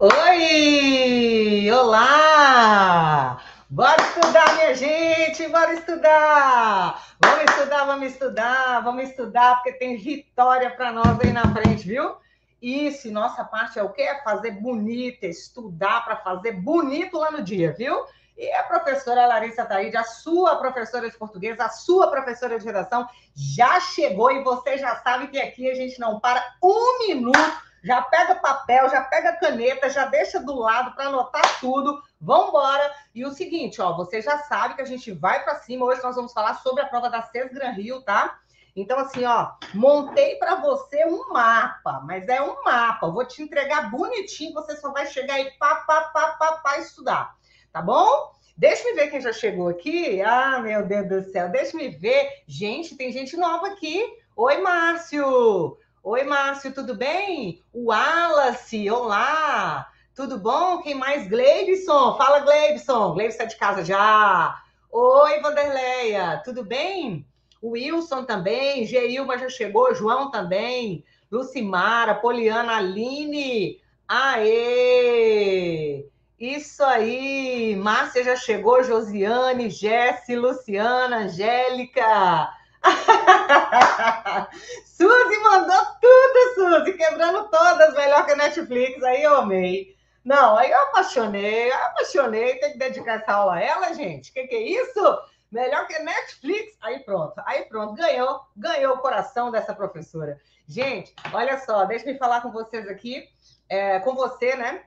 Oi! Olá! Bora estudar, minha gente! Bora estudar! Vamos estudar, vamos estudar, vamos estudar, porque tem vitória para nós aí na frente, viu? Isso, nossa parte é o quê? É fazer bonito, estudar para fazer bonito lá no dia, viu? E a professora Larissa Taíde, a sua professora de português, a sua professora de redação, já chegou e você já sabe que aqui a gente não para um minuto já pega papel, já pega caneta, já deixa do lado para anotar tudo. Vambora! E o seguinte, ó, você já sabe que a gente vai para cima. Hoje nós vamos falar sobre a prova da CES Gran Rio, tá? Então, assim, ó, montei para você um mapa, mas é um mapa. vou te entregar bonitinho, você só vai chegar aí, pá, pá, pá, pá, pá, estudar. Tá bom? Deixa eu ver quem já chegou aqui. Ah, meu Deus do céu, deixa eu ver. Gente, tem gente nova aqui. Oi, Márcio. Oi, Márcio, tudo bem? O Wallace, olá! Tudo bom? Quem mais? Gleibson, fala Gleibson. Gleibson é de casa já. Oi, Vanderleia, tudo bem? O Wilson também, Geilma já chegou, João também, Lucimara, Poliana, Aline. Aê! Isso aí! Márcia já chegou, Josiane, Jesse, Luciana, Angélica. Suzy mandou tudo, Suzy, quebrando todas, melhor que a Netflix. Aí eu amei. Não, aí eu apaixonei, eu apaixonei. Tem que dedicar essa aula a ela, gente. Que, que é isso? Melhor que a Netflix. Aí pronto, aí pronto, ganhou, ganhou o coração dessa professora. Gente, olha só, deixa eu falar com vocês aqui, é, com você, né?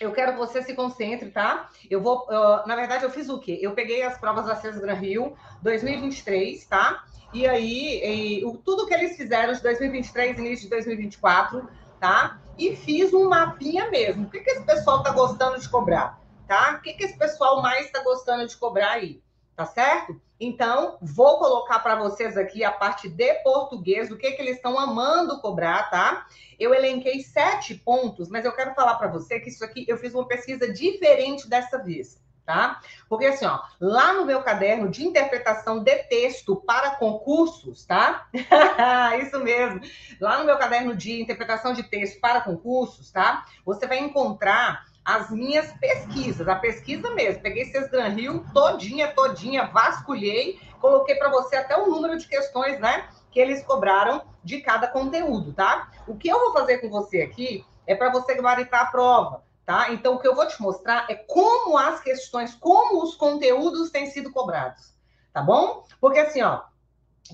Eu quero que você se concentre, tá? Eu vou, na verdade, eu fiz o quê? Eu peguei as provas da CES Gran Rio 2023, tá? E aí, e, o, tudo que eles fizeram de 2023, início de 2024, tá? E fiz um mapinha mesmo. O que, que esse pessoal tá gostando de cobrar, tá? O que, que esse pessoal mais está gostando de cobrar aí, tá certo? Então, vou colocar para vocês aqui a parte de português, o que, que eles estão amando cobrar, tá? Eu elenquei sete pontos, mas eu quero falar para você que isso aqui eu fiz uma pesquisa diferente dessa vez tá? Porque assim, ó, lá no meu caderno de interpretação de texto para concursos, tá? Isso mesmo. Lá no meu caderno de interpretação de texto para concursos, tá? Você vai encontrar as minhas pesquisas, a pesquisa mesmo. Peguei Cês Gran Rio todinha, todinha, vasculhei, coloquei para você até o número de questões, né? Que eles cobraram de cada conteúdo, tá? O que eu vou fazer com você aqui é para você gabaritar a prova tá? Então, o que eu vou te mostrar é como as questões, como os conteúdos têm sido cobrados, tá bom? Porque assim, ó,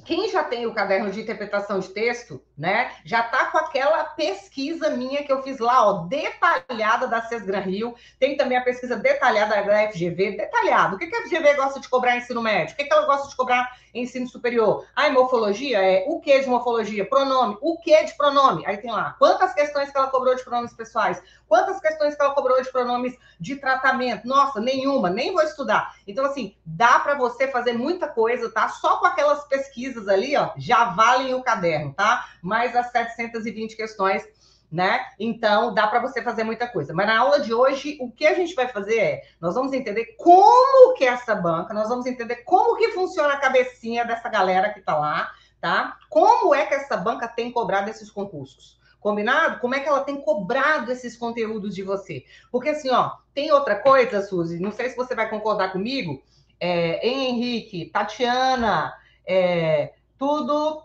quem já tem o caderno de interpretação de texto, né, já tá com aquela pesquisa minha que eu fiz lá, ó, detalhada da Cesgran Rio. Tem também a pesquisa detalhada da FGV, detalhado. O que, que a FGV gosta de cobrar ensino médio? O que, que ela gosta de cobrar ensino superior? A morfologia é o que de morfologia? Pronome. O que de pronome? Aí tem lá, quantas questões que ela cobrou de pronomes pessoais? Quantas questões que ela cobrou de pronomes de tratamento? Nossa, nenhuma, nem vou estudar. Então, assim, dá para você fazer muita coisa, tá? Só com aquelas pesquisas ali, ó, já valem o caderno, tá? Mais as 720 questões né? Então, dá para você fazer muita coisa. Mas na aula de hoje, o que a gente vai fazer é, nós vamos entender como que é essa banca, nós vamos entender como que funciona a cabecinha dessa galera que está lá, tá? Como é que essa banca tem cobrado esses concursos. Combinado? Como é que ela tem cobrado esses conteúdos de você? Porque assim, ó, tem outra coisa, Suzy, não sei se você vai concordar comigo, é, Henrique, Tatiana, é, tudo,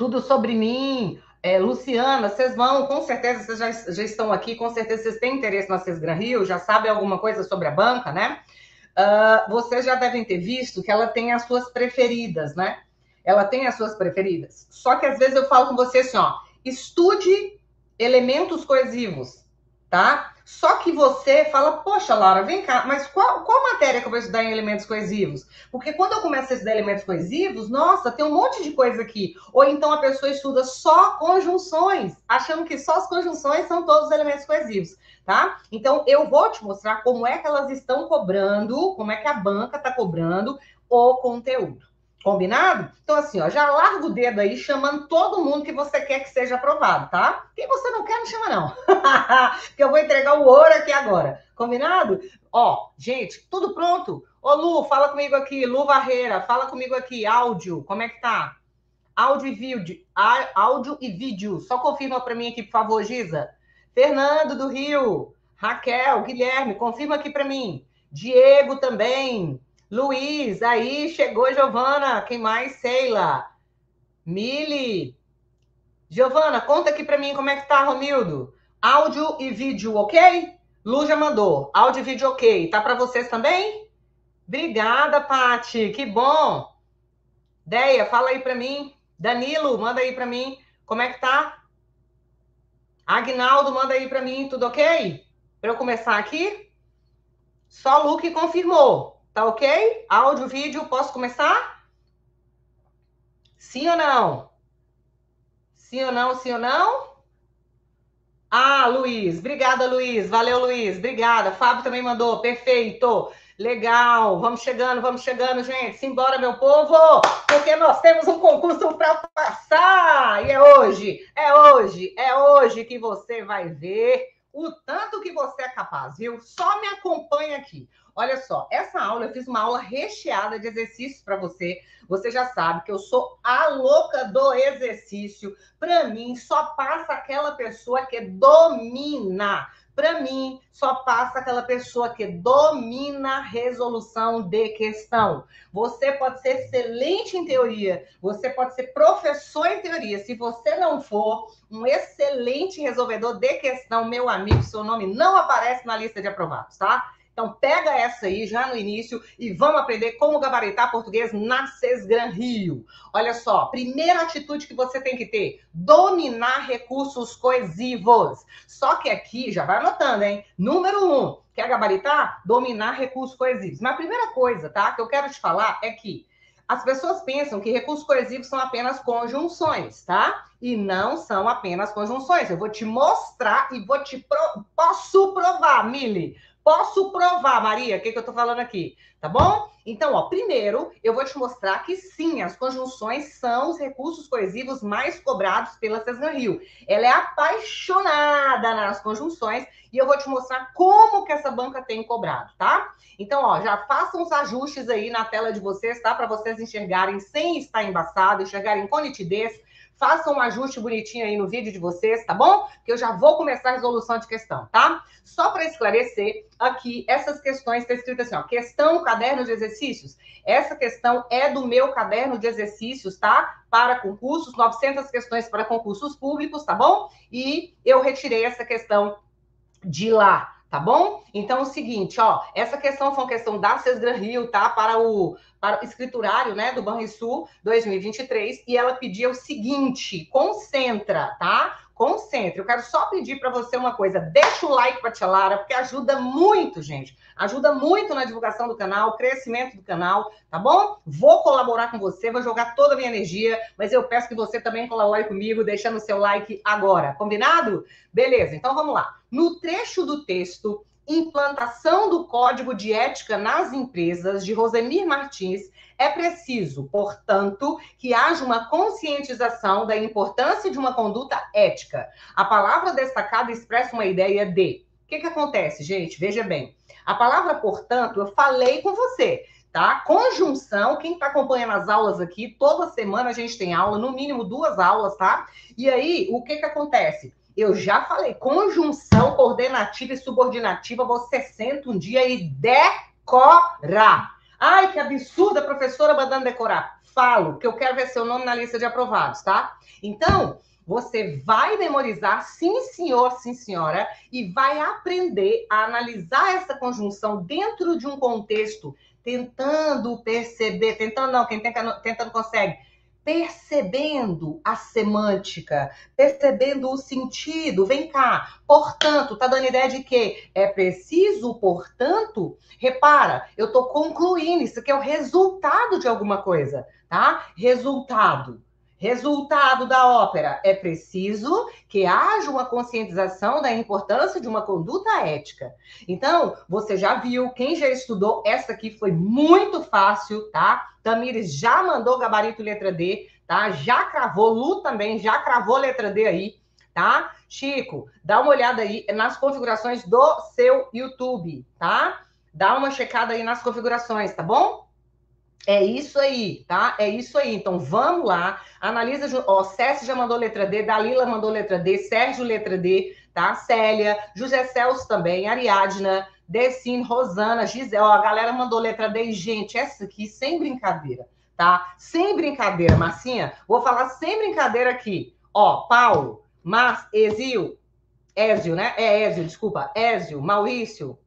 tudo sobre mim, é, Luciana, vocês vão, com certeza, vocês já, já estão aqui, com certeza vocês têm interesse na Cesgran Rio, já sabem alguma coisa sobre a banca, né? Uh, vocês já devem ter visto que ela tem as suas preferidas, né? Ela tem as suas preferidas. Só que às vezes eu falo com você assim, ó, estude elementos coesivos, tá? Só que você fala, poxa, Laura, vem cá, mas qual, qual matéria que eu vou estudar em elementos coesivos? Porque quando eu começo a estudar elementos coesivos, nossa, tem um monte de coisa aqui. Ou então a pessoa estuda só conjunções, achando que só as conjunções são todos os elementos coesivos, tá? Então eu vou te mostrar como é que elas estão cobrando, como é que a banca está cobrando o conteúdo. Combinado? Então, assim, ó, já larga o dedo aí, chamando todo mundo que você quer que seja aprovado, tá? Quem você não quer, não chama, não. que eu vou entregar o ouro aqui agora. Combinado? Ó, gente, tudo pronto? Ô, Lu, fala comigo aqui. Lu Barreira, fala comigo aqui. Áudio, como é que tá? Áudio e vídeo. Áudio e vídeo. Só confirma para mim aqui, por favor, Giza. Fernando do Rio. Raquel, Guilherme, confirma aqui para mim. Diego também. Luiz, aí chegou Giovana. Quem mais? Seila. Mili. Giovana, conta aqui para mim como é que tá, Romildo. Áudio e vídeo, ok? Lu já mandou. Áudio e vídeo, ok. Tá para vocês também? Obrigada, Pati. Que bom. Deia, fala aí para mim. Danilo, manda aí para mim. Como é que tá? Agnaldo, manda aí para mim. Tudo ok? Para eu começar aqui? Só Lu que confirmou. Tá ok? Áudio, vídeo, posso começar? Sim ou não? Sim ou não? Sim ou não? Ah, Luiz. Obrigada, Luiz. Valeu, Luiz. Obrigada. Fábio também mandou. Perfeito. Legal. Vamos chegando, vamos chegando, gente. Simbora, meu povo, porque nós temos um concurso para passar. E é hoje, é hoje, é hoje que você vai ver o tanto que você é capaz, viu? Só me acompanha aqui. Olha só, essa aula eu fiz uma aula recheada de exercícios para você. Você já sabe que eu sou a louca do exercício. Para mim, só passa aquela pessoa que domina. Para mim, só passa aquela pessoa que domina a resolução de questão. Você pode ser excelente em teoria, você pode ser professor em teoria. Se você não for um excelente resolvedor de questão, meu amigo, seu nome não aparece na lista de aprovados, tá? Então, pega essa aí já no início e vamos aprender como gabaritar português na Sesgran Rio. Olha só, primeira atitude que você tem que ter: dominar recursos coesivos. Só que aqui, já vai anotando, hein? Número um, quer gabaritar? Dominar recursos coesivos. Mas a primeira coisa, tá, que eu quero te falar é que as pessoas pensam que recursos coesivos são apenas conjunções, tá? E não são apenas conjunções. Eu vou te mostrar e vou te pro... posso provar, Mili. Posso provar, Maria, o que, que eu estou falando aqui, tá bom? Então, ó, primeiro eu vou te mostrar que sim, as conjunções são os recursos coesivos mais cobrados pela Cesna Rio. Ela é apaixonada nas conjunções e eu vou te mostrar como que essa banca tem cobrado, tá? Então, ó, já façam os ajustes aí na tela de vocês, tá? Para vocês enxergarem sem estar embaçado, enxergarem com nitidez façam um ajuste bonitinho aí no vídeo de vocês, tá bom? Que eu já vou começar a resolução de questão, tá? Só para esclarecer, aqui, essas questões está escrito assim, ó, questão caderno de exercícios. Essa questão é do meu caderno de exercícios, tá? Para concursos, 900 questões para concursos públicos, tá bom? E eu retirei essa questão de lá, tá bom? Então, é o seguinte, ó, essa questão foi uma questão da Cesgran Rio, tá? Para o, para o escriturário, né, do Banrisul 2023, e ela pedia o seguinte, concentra, tá? Concentre. Eu quero só pedir para você uma coisa, deixa o like para a Tia Lara, porque ajuda muito, gente. Ajuda muito na divulgação do canal, crescimento do canal, tá bom? Vou colaborar com você, vou jogar toda a minha energia, mas eu peço que você também colabore comigo, deixando o seu like agora, combinado? Beleza, então vamos lá. No trecho do texto, Implantação do Código de Ética nas Empresas, de Rosemir Martins, é preciso, portanto, que haja uma conscientização da importância de uma conduta ética. A palavra destacada expressa uma ideia de. O que, que acontece, gente? Veja bem. A palavra, portanto, eu falei com você, tá? Conjunção, quem está acompanhando as aulas aqui, toda semana a gente tem aula, no mínimo duas aulas, tá? E aí, o que que acontece? Eu já falei, conjunção coordenativa e subordinativa, você senta um dia e decora. Ai, que absurda, professora mandando decorar. Falo, que eu quero ver seu nome na lista de aprovados, tá? Então, você vai memorizar, sim, senhor, sim, senhora, e vai aprender a analisar essa conjunção dentro de um contexto, tentando perceber, tentando não, quem tenta, tentando consegue, percebendo a semântica, percebendo o sentido. Vem cá. Portanto, tá dando ideia de que é preciso, portanto, repara, eu estou concluindo, isso aqui é o resultado de alguma coisa, tá? Resultado. Resultado da ópera: é preciso que haja uma conscientização da importância de uma conduta ética. Então, você já viu, quem já estudou, essa aqui foi muito fácil, tá? Tamires já mandou gabarito letra D, tá? Já cravou, Lu também já cravou letra D aí, tá? Chico, dá uma olhada aí nas configurações do seu YouTube, tá? Dá uma checada aí nas configurações, tá bom? É isso aí, tá? É isso aí. Então vamos lá. Analisa. Ó, César já mandou letra D, Dalila mandou letra D, Sérgio letra D, tá? Célia, José Celso também, Ariadna, Decine, Rosana, Gisele. Ó, a galera mandou letra D. Gente, essa aqui, sem brincadeira, tá? Sem brincadeira, Marcinha. Vou falar sem brincadeira aqui. Ó, Paulo, Mar, Exil, Ézio, né? É Ézio, desculpa. Ézio, Maurício,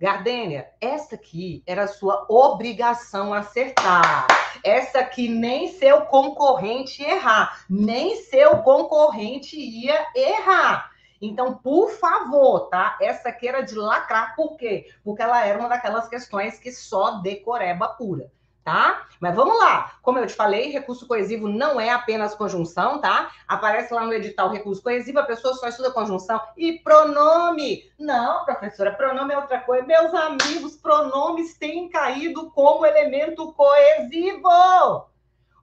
Gardênia, essa aqui era sua obrigação acertar. Essa aqui nem seu concorrente errar, nem seu concorrente ia errar. Então, por favor, tá? Essa aqui era de lacrar, por quê? Porque ela era uma daquelas questões que só decoreba pura tá? Mas vamos lá. Como eu te falei, recurso coesivo não é apenas conjunção, tá? Aparece lá no edital recurso coesivo, a pessoa só estuda conjunção e pronome. Não, professora, pronome é outra coisa. Meus amigos, pronomes têm caído como elemento coesivo.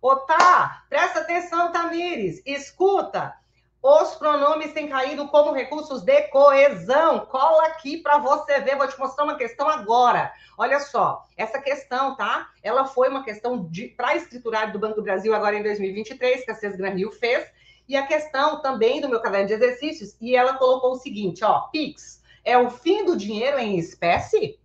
Ô, tá, presta atenção, Tamires. Escuta, os pronomes têm caído como recursos de coesão. Cola aqui para você ver. Vou te mostrar uma questão agora. Olha só, essa questão, tá? Ela foi uma questão para escriturário do Banco do Brasil agora em 2023, que a Cesgran Rio fez. E a questão também do meu caderno de exercícios. E ela colocou o seguinte, ó. PIX é o fim do dinheiro em espécie?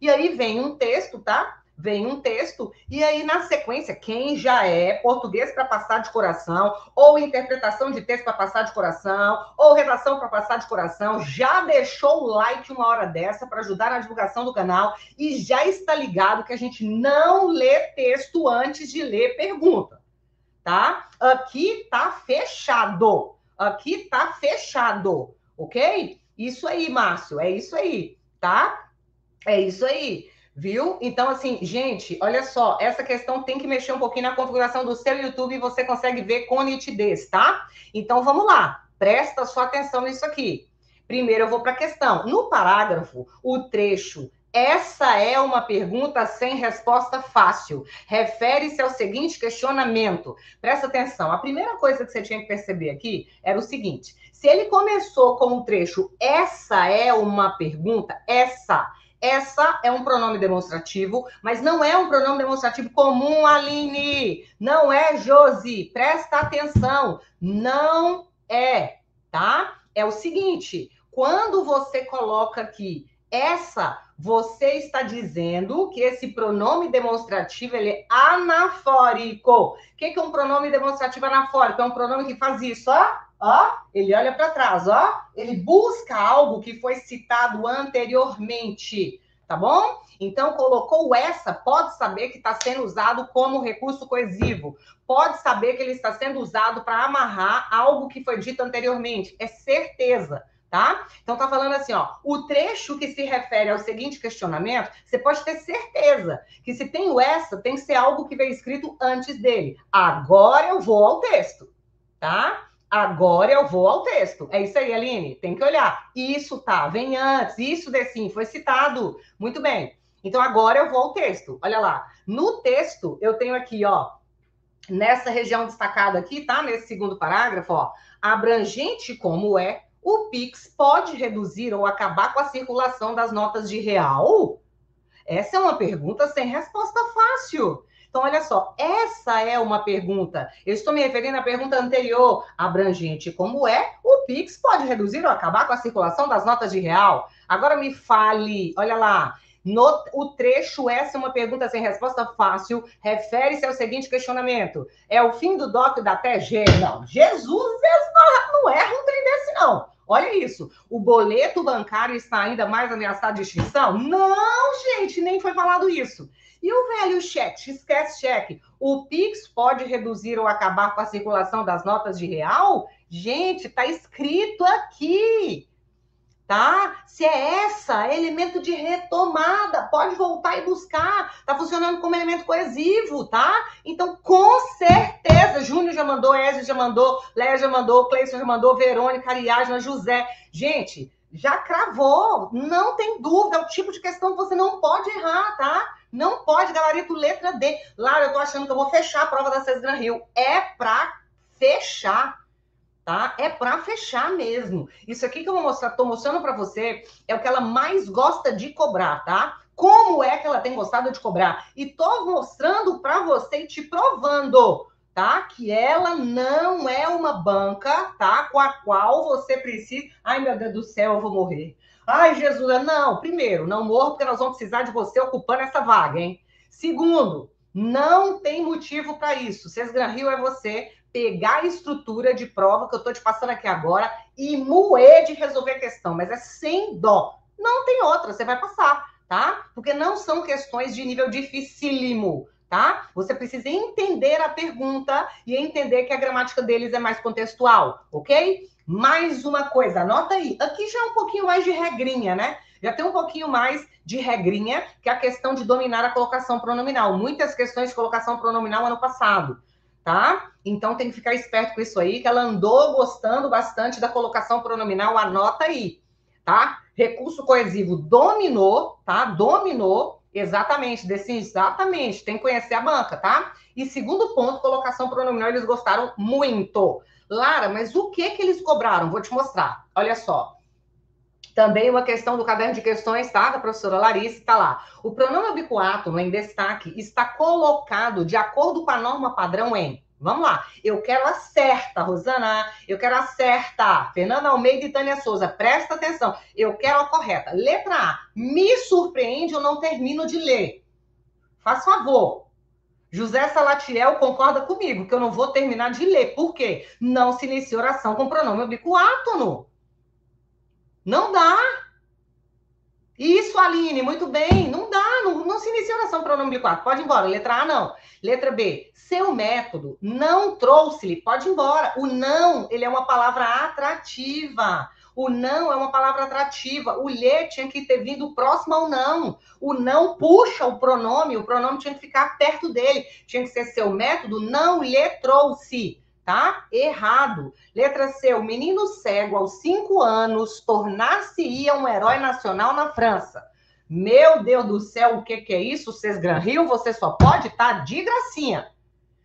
E aí vem um texto, tá? Vem um texto, e aí na sequência, quem já é português para passar de coração, ou interpretação de texto para passar de coração, ou redação para passar de coração, já deixou o like uma hora dessa para ajudar na divulgação do canal e já está ligado que a gente não lê texto antes de ler pergunta, tá? Aqui tá fechado. Aqui tá fechado, ok? Isso aí, Márcio, é isso aí, tá? É isso aí. Viu? Então, assim, gente, olha só, essa questão tem que mexer um pouquinho na configuração do seu YouTube e você consegue ver com nitidez, tá? Então, vamos lá, presta sua atenção nisso aqui. Primeiro, eu vou para a questão. No parágrafo, o trecho essa é uma pergunta sem resposta fácil. Refere-se ao seguinte questionamento. Presta atenção. A primeira coisa que você tinha que perceber aqui era o seguinte: se ele começou com o trecho, essa é uma pergunta, essa essa é um pronome demonstrativo, mas não é um pronome demonstrativo comum, Aline. Não é, Josi. Presta atenção. Não é, tá? É o seguinte: quando você coloca aqui essa, você está dizendo que esse pronome demonstrativo ele é anafórico. O que é um pronome demonstrativo anafórico? É um pronome que faz isso, ó ó, ele olha para trás, ó, ele busca algo que foi citado anteriormente, tá bom? Então, colocou essa, pode saber que está sendo usado como recurso coesivo, pode saber que ele está sendo usado para amarrar algo que foi dito anteriormente, é certeza. Tá? Então tá falando assim, ó, o trecho que se refere ao seguinte questionamento, você pode ter certeza que se tem o essa, tem que ser algo que veio escrito antes dele. Agora eu vou ao texto, tá? Agora eu vou ao texto. É isso aí, Aline. Tem que olhar. Isso tá, vem antes. Isso de sim foi citado. Muito bem. Então agora eu vou ao texto. Olha lá. No texto eu tenho aqui, ó, nessa região destacada aqui, tá? Nesse segundo parágrafo, ó, abrangente como é, o Pix pode reduzir ou acabar com a circulação das notas de real? Essa é uma pergunta sem resposta fácil. Então, olha só, essa é uma pergunta. Eu estou me referindo à pergunta anterior, abrangente como é, o Pix pode reduzir ou acabar com a circulação das notas de real? Agora me fale, olha lá, no, o trecho essa é uma pergunta sem resposta fácil, refere-se ao seguinte questionamento: é o fim do DOC da TG? Não, Jesus não, não erra um trem desse, não. Olha isso. O boleto bancário está ainda mais ameaçado de extinção? Não, gente, nem foi falado isso. E o velho cheque? Esquece cheque. O Pix pode reduzir ou acabar com a circulação das notas de real? Gente, tá escrito aqui. Tá? Se é essa, é elemento de retomada, pode voltar e buscar. Tá funcionando como elemento coesivo, tá? Então, com certeza, Júnior já mandou, Ezio já mandou, Léa já mandou, Cleison já mandou, Verônica, Ariadna, José. Gente, já cravou, não tem dúvida, é o tipo de questão que você não pode errar, tá? Não pode, galarito, letra D. Lá eu tô achando que eu vou fechar a prova da César Rio. É para fechar, tá? É para fechar mesmo. Isso aqui que eu vou mostrar, tô mostrando para você, é o que ela mais gosta de cobrar, tá? Como é que ela tem gostado de cobrar? E tô mostrando para você e te provando tá? Que ela não é uma banca, tá? Com a qual você precisa. Ai, meu Deus do céu, eu vou morrer. Ai, Jesus, não. Primeiro, não morro porque nós vamos precisar de você ocupando essa vaga, hein? Segundo, não tem motivo para isso. Sesgran Rio é você pegar a estrutura de prova que eu estou te passando aqui agora e moer de resolver a questão, mas é sem dó. Não tem outra, você vai passar, tá? Porque não são questões de nível dificílimo, tá? Você precisa entender a pergunta e entender que a gramática deles é mais contextual, ok? Mais uma coisa, anota aí. Aqui já é um pouquinho mais de regrinha, né? Já tem um pouquinho mais de regrinha, que é a questão de dominar a colocação pronominal. Muitas questões de colocação pronominal ano passado, tá? Então tem que ficar esperto com isso aí, que ela andou gostando bastante da colocação pronominal, anota aí, tá? Recurso coesivo dominou, tá? Dominou, exatamente, desse exatamente, tem que conhecer a banca, tá? E segundo ponto, colocação pronominal, eles gostaram muito. Lara, mas o que que eles cobraram? Vou te mostrar. Olha só. Também uma questão do caderno de questões, tá? Da professora Larissa, está lá. O pronome ubiquátono em destaque está colocado de acordo com a norma padrão em. Vamos lá. Eu quero a certa, Rosana. Eu quero a certa. Fernanda Almeida e Tânia Souza, presta atenção. Eu quero a correta. Letra A. Me surpreende, eu não termino de ler. Faz favor. José Salatiel concorda comigo que eu não vou terminar de ler. Por quê? Não se inicia oração com pronome ubiquátono. Não dá. Isso, Aline, muito bem. Não dá, não, não se inicia oração pronome ubiquátono. Pode ir embora. Letra A, não. Letra B, seu método não trouxe-lhe. Pode ir embora. O não, ele é uma palavra atrativa. O não é uma palavra atrativa. O lhe tinha que ter vindo próximo ao não. O não puxa o pronome, o pronome tinha que ficar perto dele. Tinha que ser seu método, não lhe trouxe. Tá? Errado. Letra C. O menino cego, aos cinco anos, tornar-se-ia um herói nacional na França. Meu Deus do céu, o que, que é isso? Vocês Gran Rio, você só pode tá de gracinha.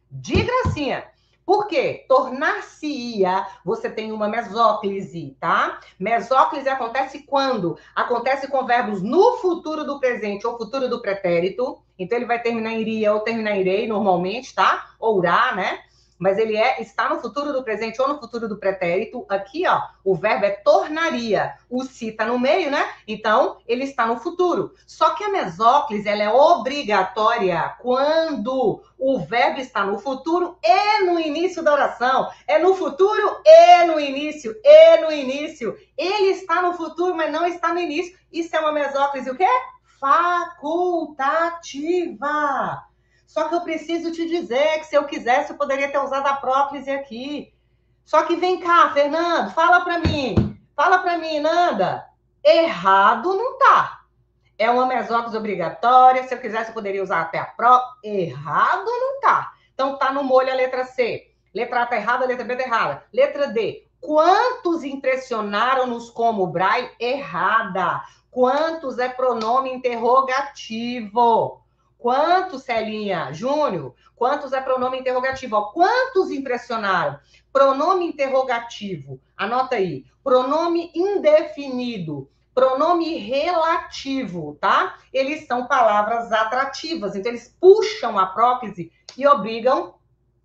De gracinha. Por quê? Tornar-se-ia, você tem uma mesóclise, tá? Mesóclise acontece quando? Acontece com verbos no futuro do presente ou futuro do pretérito. Então, ele vai terminar iria ou terminar irei, normalmente, tá? Ou irá, né? Mas ele é está no futuro do presente ou no futuro do pretérito. Aqui, ó, o verbo é tornaria. O se está no meio, né? Então, ele está no futuro. Só que a mesóclise, ela é obrigatória quando o verbo está no futuro e no início da oração. É no futuro e no início, e no início. Ele está no futuro, mas não está no início. Isso é uma mesóclise o quê? Facultativa. Só que eu preciso te dizer que se eu quisesse, eu poderia ter usado a próclise aqui. Só que vem cá, Fernando, fala para mim. Fala para mim, Nanda. Errado não tá. É uma mesóclise obrigatória. Se eu quisesse, eu poderia usar até a pró. Errado não tá. Então tá no molho a letra C. Letra A tá errada, letra B tá errada. Letra D. Quantos impressionaram-nos como braille? Errada. Quantos é pronome interrogativo? Quantos, Celinha? Júnior? Quantos é pronome interrogativo? Ó, quantos impressionaram? Pronome interrogativo. Anota aí. Pronome indefinido. Pronome relativo, tá? Eles são palavras atrativas. Então, eles puxam a próclise e obrigam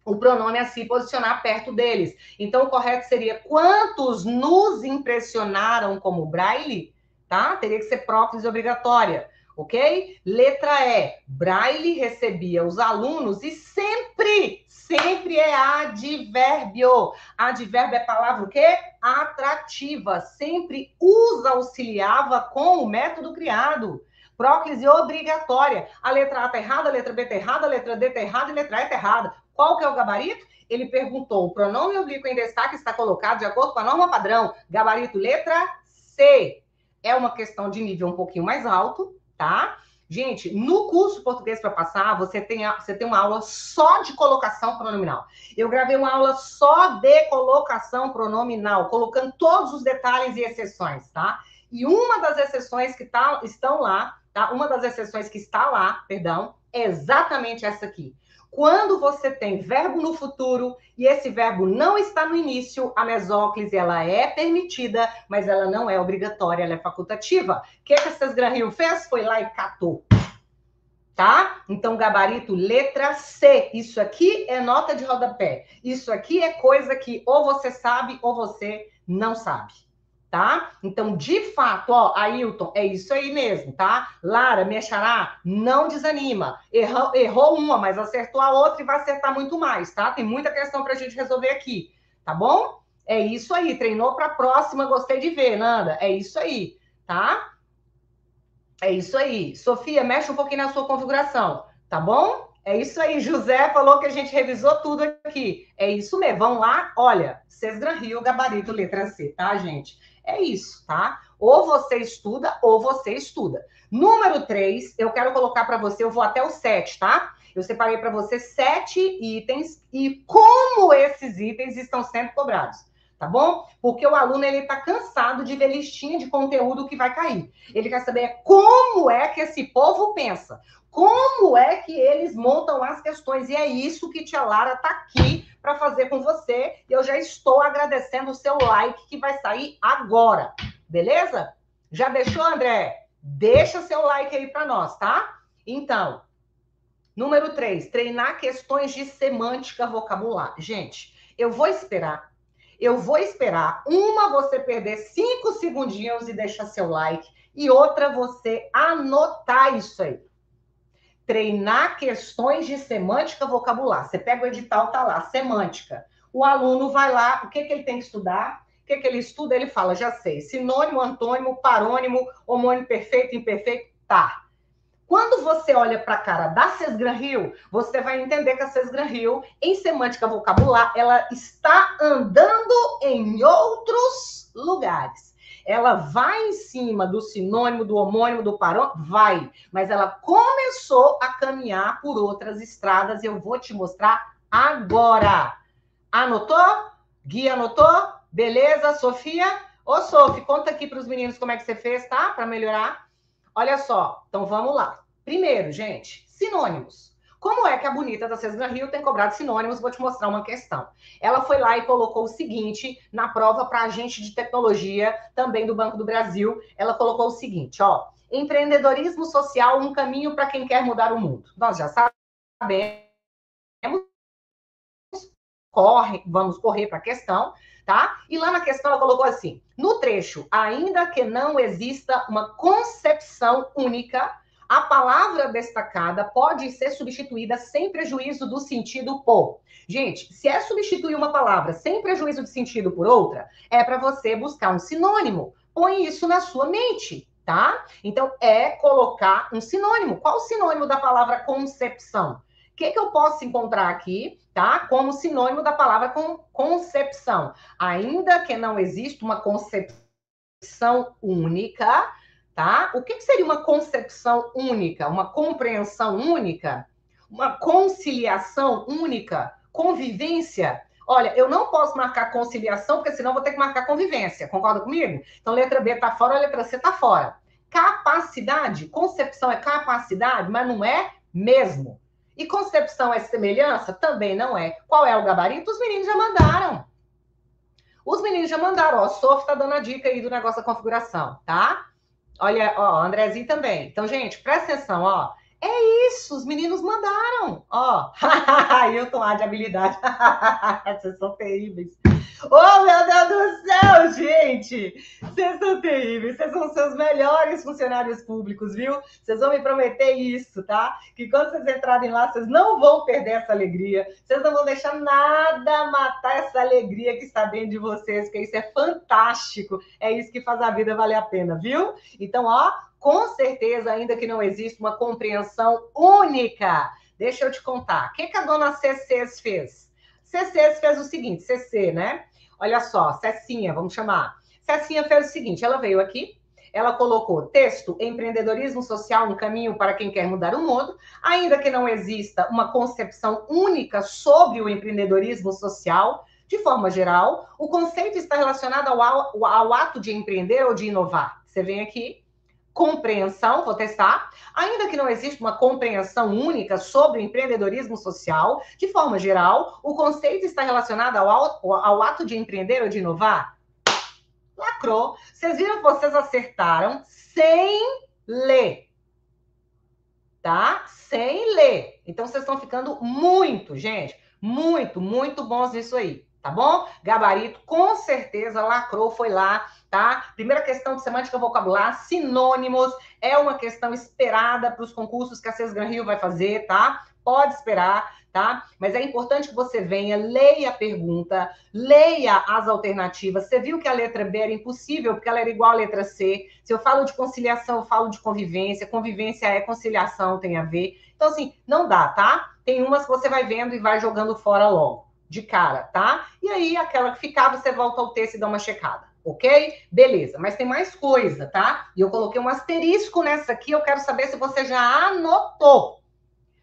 o pronome a se posicionar perto deles. Então, o correto seria quantos nos impressionaram como braille, tá? Teria que ser próclise obrigatória ok? Letra E, Braille recebia os alunos e sempre, sempre é advérbio. Advérbio é palavra o quê? Atrativa, sempre os auxiliava com o método criado. Próclise obrigatória. A letra A está errada, a letra B está errada, a letra D está errada e a letra E está errada. Qual que é o gabarito? Ele perguntou, o pronome oblíquo em destaque está colocado de acordo com a norma padrão. Gabarito letra C. É uma questão de nível um pouquinho mais alto, tá? Gente, no curso Português para Passar, você tem, você tem uma aula só de colocação pronominal. Eu gravei uma aula só de colocação pronominal, colocando todos os detalhes e exceções, tá? E uma das exceções que tá, estão lá, tá? Uma das exceções que está lá, perdão, é exatamente essa aqui. Quando você tem verbo no futuro e esse verbo não está no início, a mesóclise ela é permitida, mas ela não é obrigatória, ela é facultativa. O que, que essas Granrio fez? Foi lá e catou. tá? Então, gabarito letra C. Isso aqui é nota de rodapé. Isso aqui é coisa que ou você sabe ou você não sabe, tá? Então, de fato, ó, Ailton, é isso aí mesmo, tá? Lara, xará, não desanima. Errou, errou uma, mas acertou a outra e vai acertar muito mais, tá? Tem muita questão pra gente resolver aqui, tá bom? É isso aí, treinou para a próxima, gostei de ver, Nanda. É isso aí, tá? É isso aí. Sofia, mexe um pouquinho na sua configuração, tá bom? É isso aí. José falou que a gente revisou tudo aqui. É isso mesmo. Vão lá, olha, Cesgran Rio, gabarito, letra C, tá, gente? É isso, tá? Ou você estuda, ou você estuda. Número 3, eu quero colocar para você, eu vou até o 7, tá? Eu separei para você sete itens e como esses itens estão sendo cobrados tá bom? Porque o aluno ele está cansado de ver listinha de conteúdo que vai cair. Ele quer saber como é que esse povo pensa, como é que eles montam as questões. E é isso que Tia Lara está aqui para fazer com você. E eu já estou agradecendo o seu like que vai sair agora, beleza? Já deixou, André? Deixa seu like aí para nós, tá? Então, número 3, treinar questões de semântica vocabular. Gente, eu vou esperar eu vou esperar uma você perder cinco segundinhos e deixar seu like, e outra você anotar isso aí. Treinar questões de semântica vocabular. Você pega o edital, tá lá, semântica. O aluno vai lá, o que, que ele tem que estudar? O que, que ele estuda? Ele fala, já sei, sinônimo, antônimo, parônimo, homônimo perfeito, imperfeito, tá. Quando você olha para a cara da Cesgran Rio, você vai entender que a Cesgran Rio, em semântica vocabular, ela está andando em outros lugares. Ela vai em cima do sinônimo, do homônimo, do parão, vai, mas ela começou a caminhar por outras estradas eu vou te mostrar agora. Anotou? Gui anotou? Beleza, Sofia? Ô, Sofia, conta aqui para os meninos como é que você fez, tá? Para melhorar. Olha só, então vamos lá. Primeiro, gente, sinônimos. Como é que a bonita da Cesna Rio tem cobrado sinônimos? Vou te mostrar uma questão. Ela foi lá e colocou o seguinte na prova para agente de tecnologia, também do Banco do Brasil. Ela colocou o seguinte, ó. Empreendedorismo social, um caminho para quem quer mudar o mundo. Nós já sabemos. Corre, vamos correr para a questão tá? E lá na questão ela colocou assim: no trecho, ainda que não exista uma concepção única, a palavra destacada pode ser substituída sem prejuízo do sentido por. Gente, se é substituir uma palavra sem prejuízo de sentido por outra, é para você buscar um sinônimo. Põe isso na sua mente, tá? Então, é colocar um sinônimo. Qual o sinônimo da palavra concepção? O que, que eu posso encontrar aqui, tá? Como sinônimo da palavra com, concepção. Ainda que não exista uma concepção única, tá? O que, seria uma concepção única? Uma compreensão única? Uma conciliação única? Convivência? Olha, eu não posso marcar conciliação, porque senão vou ter que marcar convivência. Concorda comigo? Então, letra B está fora, a letra C está fora. Capacidade, concepção é capacidade, mas não é mesmo. E concepção é semelhança? Também não é. Qual é o gabarito? Os meninos já mandaram. Os meninos já mandaram, ó. O Sof tá dando a dica aí do negócio da configuração, tá? Olha, ó, Andrezinho também. Então, gente, presta atenção, ó. É isso, os meninos mandaram, ó. eu tô lá de habilidade. Vocês são terríveis. Oh, meu Deus do céu, gente! Vocês são terríveis, vocês são seus melhores funcionários públicos, viu? Vocês vão me prometer isso, tá? Que quando vocês entrarem lá, vocês não vão perder essa alegria, vocês não vão deixar nada matar essa alegria que está dentro de vocês, que isso é fantástico, é isso que faz a vida valer a pena, viu? Então, ó, com certeza, ainda que não exista uma compreensão única, deixa eu te contar, o que, que a dona CCs fez? CC fez o seguinte, CC, né? Olha só, Cecinha, vamos chamar. Cecinha fez o seguinte, ela veio aqui, ela colocou texto empreendedorismo social, um caminho para quem quer mudar o mundo, ainda que não exista uma concepção única sobre o empreendedorismo social, de forma geral, o conceito está relacionado ao, ao ato de empreender ou de inovar. Você vem aqui, compreensão, vou testar, ainda que não exista uma compreensão única sobre o empreendedorismo social, de forma geral, o conceito está relacionado ao, ao ato de empreender ou de inovar? Lacrou. Vocês viram que vocês acertaram sem ler. tá? Sem ler. Então vocês estão ficando muito, gente, muito, muito bons nisso aí, tá bom? Gabarito, com certeza, lacrou, foi lá, tá? Primeira questão de semântica vocabular, sinônimos, é uma questão esperada para os concursos que a Sesgran Rio vai fazer, tá? Pode esperar, tá? Mas é importante que você venha, leia a pergunta, leia as alternativas. Você viu que a letra B era impossível, porque ela era igual à letra C. Se eu falo de conciliação, eu falo de convivência. Convivência é conciliação, tem a ver. Então, assim, não dá, tá? Tem umas que você vai vendo e vai jogando fora logo, de cara, tá? E aí, aquela que ficava, você volta ao texto e dá uma checada ok? Beleza, mas tem mais coisa, tá? E eu coloquei um asterisco nessa aqui, eu quero saber se você já anotou.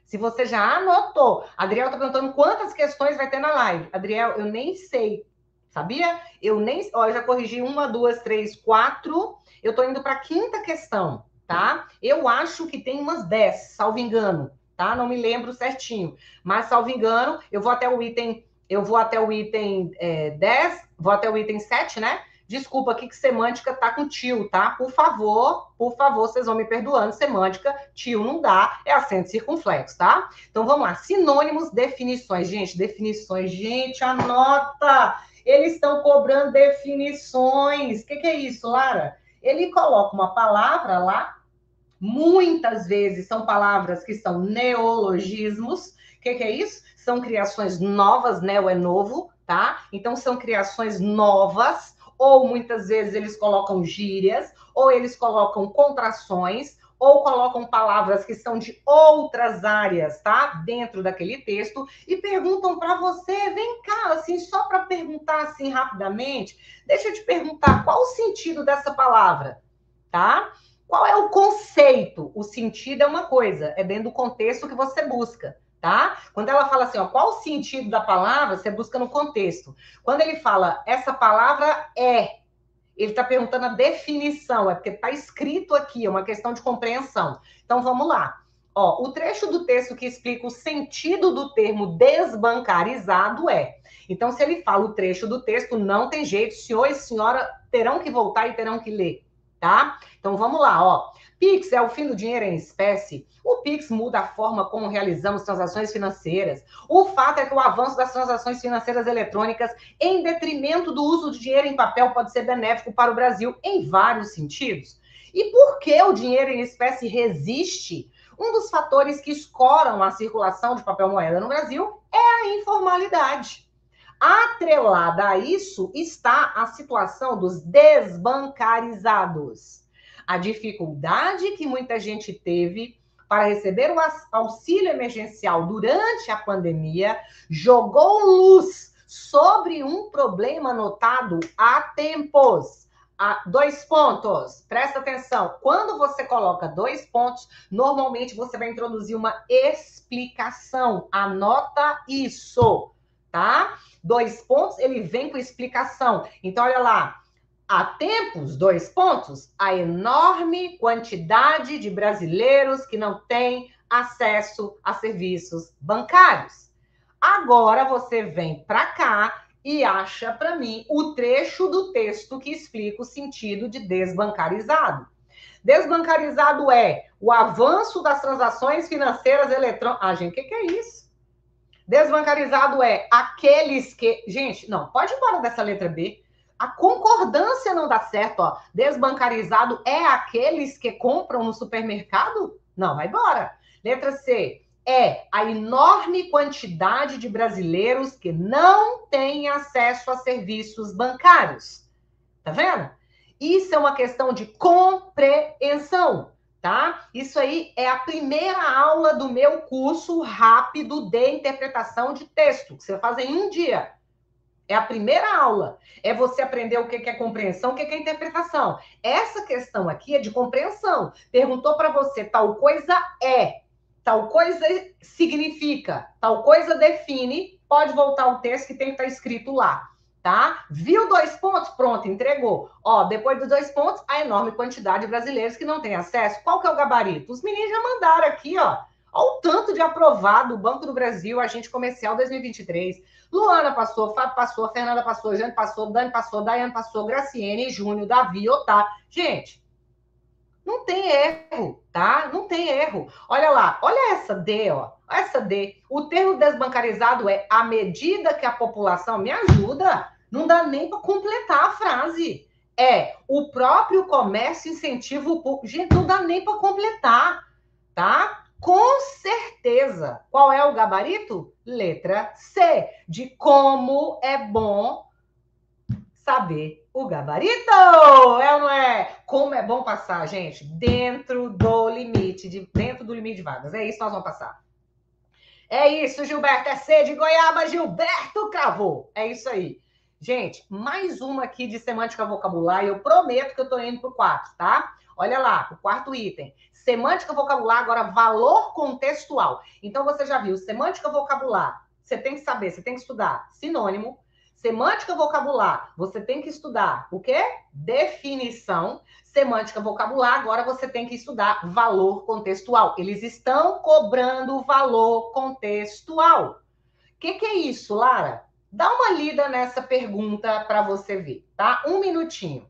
Se você já anotou. Adriel tá perguntando quantas questões vai ter na live. Adriel, eu nem sei, sabia? Eu nem. Ó, eu já corrigi uma, duas, três, quatro. Eu tô indo para quinta questão, tá? Eu acho que tem umas dez, salvo engano, tá? Não me lembro certinho. Mas, salvo engano, eu vou até o item. Eu vou até o item é, 10, vou até o item 7, né? Desculpa aqui que semântica tá com tio, tá? Por favor, por favor, vocês vão me perdoando. Semântica, tio não dá, é acento circunflexo, tá? Então vamos lá. Sinônimos, definições. Gente, definições. Gente, anota! Eles estão cobrando definições. O que, que é isso, Lara? Ele coloca uma palavra lá, muitas vezes são palavras que são neologismos. O que, que é isso? São criações novas, neo é novo, tá? Então são criações novas ou muitas vezes eles colocam gírias, ou eles colocam contrações, ou colocam palavras que são de outras áreas, tá? Dentro daquele texto e perguntam para você, vem cá, assim, só para perguntar assim rapidamente, deixa eu te perguntar qual o sentido dessa palavra, tá? Qual é o conceito? O sentido é uma coisa, é dentro do contexto que você busca tá? Quando ela fala assim, ó, qual o sentido da palavra, você busca no contexto. Quando ele fala essa palavra é, ele está perguntando a definição, é porque está escrito aqui, é uma questão de compreensão. Então vamos lá. Ó, o trecho do texto que explica o sentido do termo desbancarizado é. Então, se ele fala o trecho do texto, não tem jeito, senhor e senhora terão que voltar e terão que ler, tá? Então vamos lá, ó. Pix é o fim do dinheiro em espécie. O Pix muda a forma como realizamos transações financeiras. O fato é que o avanço das transações financeiras eletrônicas, em detrimento do uso de dinheiro em papel, pode ser benéfico para o Brasil em vários sentidos. E por que o dinheiro em espécie resiste? Um dos fatores que escoram a circulação de papel moeda no Brasil é a informalidade. Atrelada a isso está a situação dos desbancarizados a dificuldade que muita gente teve para receber o auxílio emergencial durante a pandemia jogou luz sobre um problema notado há tempos. dois pontos, presta atenção. Quando você coloca dois pontos, normalmente você vai introduzir uma explicação. Anota isso, tá? Dois pontos, ele vem com explicação. Então, olha lá. Há tempos, dois pontos, a enorme quantidade de brasileiros que não têm acesso a serviços bancários. Agora você vem para cá e acha para mim o trecho do texto que explica o sentido de desbancarizado. Desbancarizado é o avanço das transações financeiras eletrônicas. Ah, gente, o que, que é isso? Desbancarizado é aqueles que. Gente, não, pode ir embora dessa letra B. A concordância não dá certo, ó. Desbancarizado é aqueles que compram no supermercado? Não, vai embora. Letra C. É a enorme quantidade de brasileiros que não têm acesso a serviços bancários. Tá vendo? Isso é uma questão de compreensão, tá? Isso aí é a primeira aula do meu curso rápido de interpretação de texto, que você fazer em um dia. É a primeira aula. É você aprender o que é compreensão, o que é interpretação. Essa questão aqui é de compreensão. Perguntou para você, tal coisa é, tal coisa significa, tal coisa define. Pode voltar o texto que tem que estar tá escrito lá, tá? Viu dois pontos? Pronto, entregou. Ó, depois dos dois pontos, a enorme quantidade de brasileiros que não têm acesso. Qual que é o gabarito? Os meninos já mandaram aqui, ó. Olha o tanto de aprovado o Banco do Brasil, agente comercial 2023. Luana passou, Fábio passou, Fernanda passou, Jane passou, Dani passou, Daiane passou, Graciene, Júnior, Davi, Otávio. Gente, Não tem erro, tá? Não tem erro. Olha lá, olha essa D, ó. Essa D. O termo desbancarizado é à medida que a população me ajuda. Não dá nem para completar a frase. É o próprio comércio incentiva o público. Gente, não dá nem para completar, tá? Com certeza. Qual é o gabarito? Letra C. De como é bom saber o gabarito. É ou não é? Como é bom passar, gente, dentro do limite de dentro do limite de vagas. É isso que nós vamos passar. É isso, Gilberto. É C de Goiaba, Gilberto cravou. É isso aí. Gente, mais uma aqui de semântica vocabular. Eu prometo que eu tô indo pro quarto, tá? Olha lá, o quarto item. Semântica vocabular, agora valor contextual. Então você já viu, semântica vocabular. Você tem que saber, você tem que estudar sinônimo, Semântica vocabular, você tem que estudar o quê? Definição. Semântica vocabular, agora você tem que estudar valor contextual. Eles estão cobrando valor contextual. O que, que é isso, Lara? Dá uma lida nessa pergunta para você ver, tá? Um minutinho.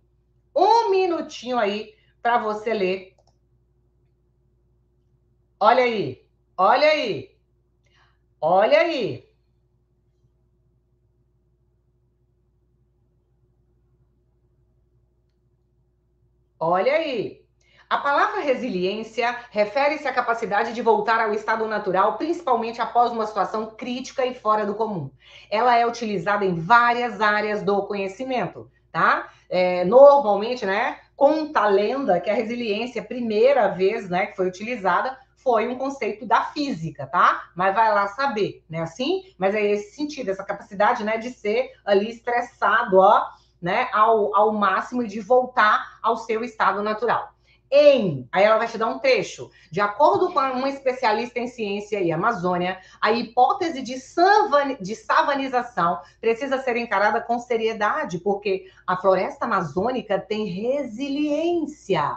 Um minutinho aí para você ler. Olha aí, olha aí, olha aí. Olha aí. A palavra resiliência refere-se à capacidade de voltar ao estado natural, principalmente após uma situação crítica e fora do comum. Ela é utilizada em várias áreas do conhecimento, tá? É, normalmente, né? Conta a lenda que a resiliência, primeira vez, né, que foi utilizada, foi um conceito da física, tá? Mas vai lá saber, né? Assim, mas é esse sentido, essa capacidade, né, de ser ali estressado, ó né, ao, ao máximo e de voltar ao seu estado natural. Em, aí ela vai te dar um trecho. De acordo com uma especialista em ciência e Amazônia, a hipótese de, savan, de savanização precisa ser encarada com seriedade, porque a floresta amazônica tem resiliência.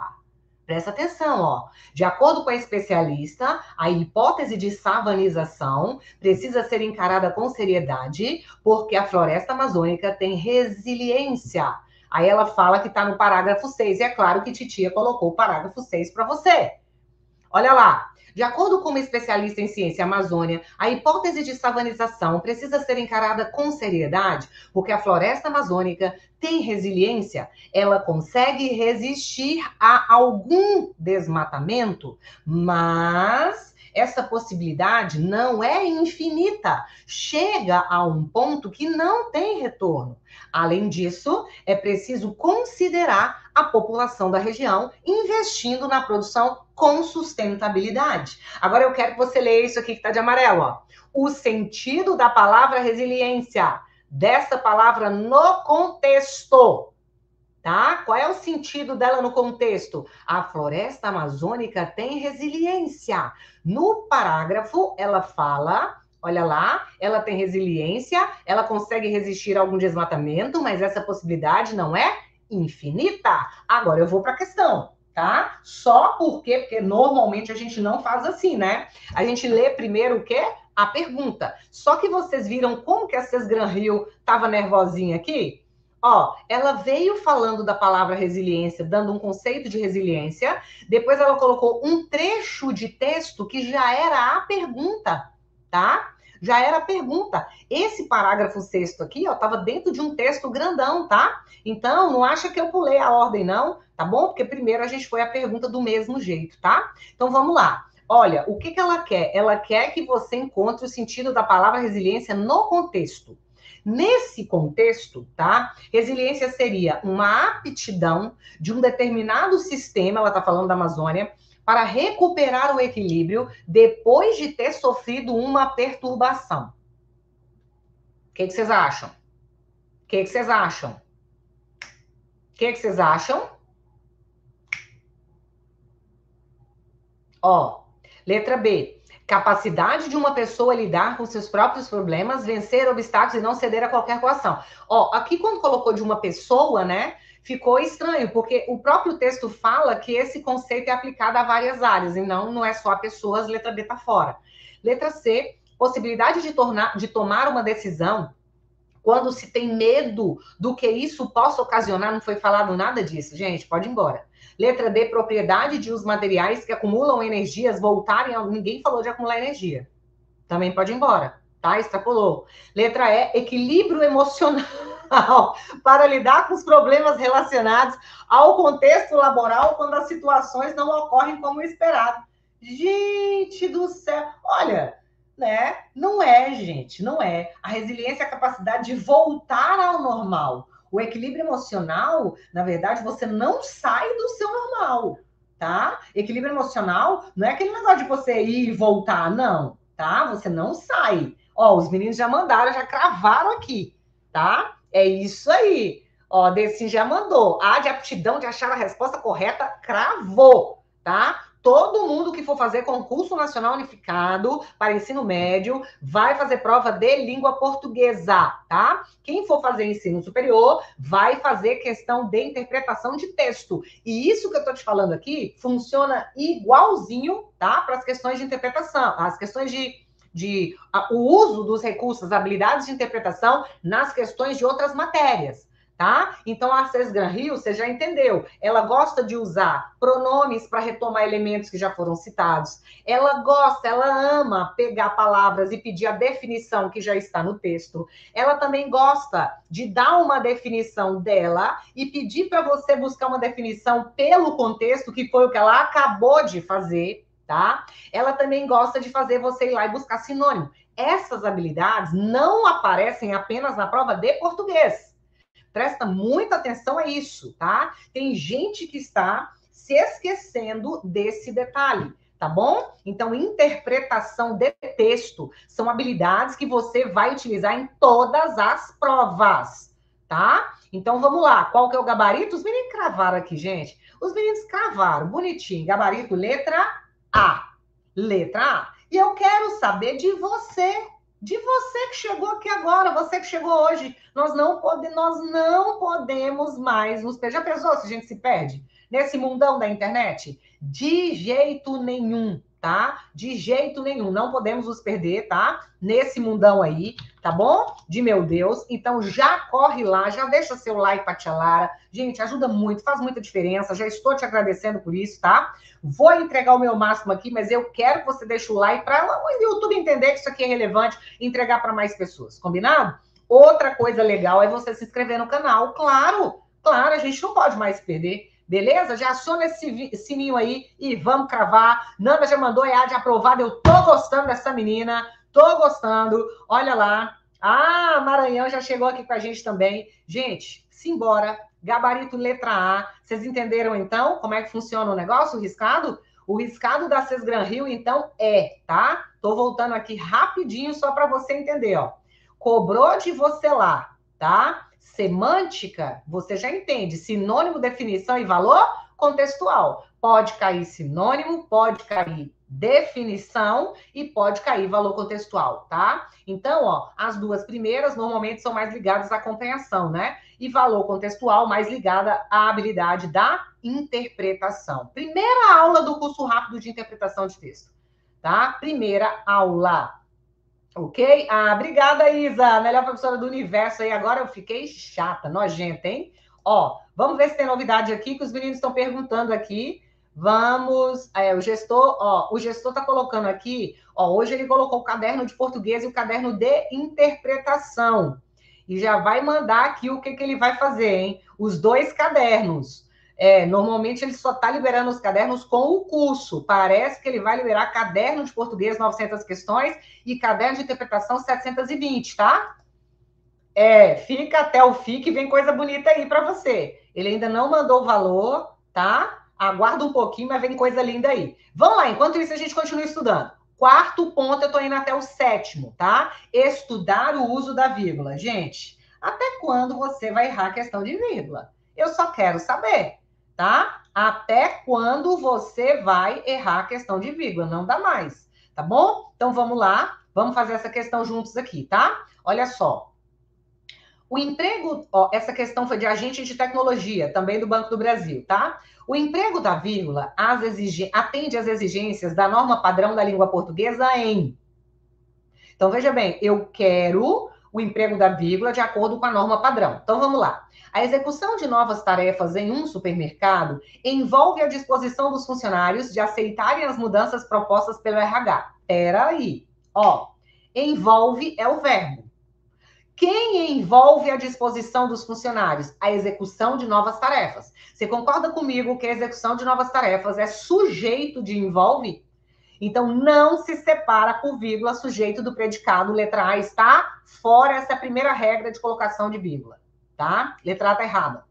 Presta atenção, ó. De acordo com a especialista, a hipótese de savanização precisa ser encarada com seriedade, porque a floresta amazônica tem resiliência. Aí ela fala que está no parágrafo 6, e é claro que Titia colocou o parágrafo 6 para você. Olha lá. De acordo com uma especialista em ciência amazônia, a hipótese de savanização precisa ser encarada com seriedade, porque a floresta amazônica tem resiliência, ela consegue resistir a algum desmatamento, mas essa possibilidade não é infinita. Chega a um ponto que não tem retorno. Além disso, é preciso considerar a população da região investindo na produção com sustentabilidade. Agora eu quero que você leia isso aqui que está de amarelo. Ó. O sentido da palavra resiliência, dessa palavra no contexto tá? Qual é o sentido dela no contexto? A floresta amazônica tem resiliência. No parágrafo, ela fala, olha lá, ela tem resiliência, ela consegue resistir a algum desmatamento, mas essa possibilidade não é infinita. Agora eu vou para a questão. Tá? Só porque, porque normalmente a gente não faz assim, né? A gente lê primeiro o quê? A pergunta. Só que vocês viram como que a Cés Gran Rio estava nervosinha aqui? Ó, ela veio falando da palavra resiliência, dando um conceito de resiliência. Depois ela colocou um trecho de texto que já era a pergunta, tá? Já era a pergunta. Esse parágrafo sexto aqui, ó, tava dentro de um texto grandão, tá? Então, não acha que eu pulei a ordem, não, tá bom? Porque primeiro a gente foi a pergunta do mesmo jeito, tá? Então, vamos lá. Olha, o que, que ela quer? Ela quer que você encontre o sentido da palavra resiliência no contexto. Nesse contexto, tá? Resiliência seria uma aptidão de um determinado sistema, ela está falando da Amazônia, para recuperar o equilíbrio depois de ter sofrido uma perturbação. O que, que vocês acham? O que, que vocês acham? O que, que vocês acham? Ó, letra B capacidade de uma pessoa lidar com seus próprios problemas, vencer obstáculos e não ceder a qualquer coação. Ó, aqui quando colocou de uma pessoa, né, ficou estranho, porque o próprio texto fala que esse conceito é aplicado a várias áreas, e não, não é só a pessoas, letra B tá fora. Letra C, possibilidade de, tornar, de tomar uma decisão quando se tem medo do que isso possa ocasionar, não foi falado nada disso, gente, pode ir embora. Letra D, propriedade de os materiais que acumulam energias voltarem a... Ninguém falou de acumular energia. Também pode ir embora, tá? Extrapolou. Letra E, equilíbrio emocional para lidar com os problemas relacionados ao contexto laboral quando as situações não ocorrem como esperado. Gente do céu, olha, né? Não é, gente, não é. A resiliência é a capacidade de voltar ao normal. O equilíbrio emocional, na verdade, você não sai do seu normal, tá? Equilíbrio emocional não é aquele negócio de você ir e voltar, não, tá? Você não sai. Ó, os meninos já mandaram, já cravaram aqui, tá? É isso aí. Ó, Desse já mandou. A de aptidão de achar a resposta correta, cravou, tá? todo mundo que for fazer concurso nacional unificado para ensino médio vai fazer prova de língua portuguesa, tá? Quem for fazer ensino superior vai fazer questão de interpretação de texto. E isso que eu estou te falando aqui funciona igualzinho, tá? Para as questões de interpretação, as questões de de a, o uso dos recursos, habilidades de interpretação nas questões de outras matérias tá? Então a Cés Gran Rio, você já entendeu, ela gosta de usar pronomes para retomar elementos que já foram citados. Ela gosta, ela ama pegar palavras e pedir a definição que já está no texto. Ela também gosta de dar uma definição dela e pedir para você buscar uma definição pelo contexto, que foi o que ela acabou de fazer, tá? Ela também gosta de fazer você ir lá e buscar sinônimo. Essas habilidades não aparecem apenas na prova de português Presta muita atenção a isso, tá? Tem gente que está se esquecendo desse detalhe tá bom? Então, interpretação de texto são habilidades que você vai utilizar em todas as provas, tá? Então, vamos lá. Qual que é o gabarito? Os meninos cravaram aqui, gente. Os meninos cravaram, bonitinho. Gabarito, letra A. Letra A. E eu quero saber de você de você que chegou aqui agora, você que chegou hoje. Nós não, pode, nós não podemos mais nos perder. Já pensou se a gente se perde nesse mundão da internet? De jeito nenhum tá? De jeito nenhum, não podemos nos perder, tá? Nesse mundão aí, tá bom? De meu Deus. Então já corre lá, já deixa seu like para tia Lara. Gente, ajuda muito, faz muita diferença. Já estou te agradecendo por isso, tá? Vou entregar o meu máximo aqui, mas eu quero que você deixe o like para o YouTube entender que isso aqui é relevante e entregar para mais pessoas, combinado? Outra coisa legal é você se inscrever no canal, claro. Claro, a gente não pode mais perder. Beleza? Já aciona esse sininho aí e vamos cravar. Nanda já mandou EAD aprovado. Eu tô gostando dessa menina. Tô gostando. Olha lá. Ah, Maranhão já chegou aqui com a gente também. Gente, simbora. Gabarito letra A. Vocês entenderam então como é que funciona o negócio, o riscado? O riscado da Cesgran Rio, então, é, tá? Tô voltando aqui rapidinho só para você entender, ó. Cobrou de você lá, tá? semântica, você já entende. Sinônimo, definição e valor contextual. Pode cair sinônimo, pode cair definição e pode cair valor contextual, tá? Então, ó, as duas primeiras normalmente são mais ligadas à compreensão, né? E valor contextual mais ligada à habilidade da interpretação. Primeira aula do curso rápido de interpretação de texto, tá? Primeira aula. Ok? Ah, obrigada, Isa. Melhor professora do universo aí. Agora eu fiquei chata, nojenta, hein? Ó, vamos ver se tem novidade aqui que os meninos estão perguntando aqui. Vamos, é, o gestor, ó, o gestor está colocando aqui, ó, hoje ele colocou o caderno de português e o caderno de interpretação. E já vai mandar aqui o que, que ele vai fazer, hein? Os dois cadernos. É, normalmente ele só está liberando os cadernos com o curso. Parece que ele vai liberar caderno de português 900 questões e caderno de interpretação 720, tá? É, fica até o fim que vem coisa bonita aí para você. Ele ainda não mandou o valor, tá? Aguarda um pouquinho, mas vem coisa linda aí. Vamos lá, enquanto isso a gente continua estudando. Quarto ponto, eu tô indo até o sétimo, tá? Estudar o uso da vírgula. Gente, até quando você vai errar a questão de vírgula? Eu só quero saber tá? Até quando você vai errar a questão de vírgula, não dá mais, tá bom? Então vamos lá, vamos fazer essa questão juntos aqui, tá? Olha só. O emprego, ó, essa questão foi de agente de tecnologia, também do Banco do Brasil, tá? O emprego da vírgula atende às exigências da norma padrão da língua portuguesa em. Então, veja bem, eu quero o emprego da vírgula de acordo com a norma padrão. Então vamos lá. A execução de novas tarefas em um supermercado envolve a disposição dos funcionários de aceitarem as mudanças propostas pelo RH. Peraí, ó, envolve é o verbo. Quem envolve a disposição dos funcionários? A execução de novas tarefas. Você concorda comigo que a execução de novas tarefas é sujeito de envolve? Então, não se separa por vírgula sujeito do predicado. Letra A está fora. Essa primeira regra de colocação de vírgula, tá? Letra A está errada.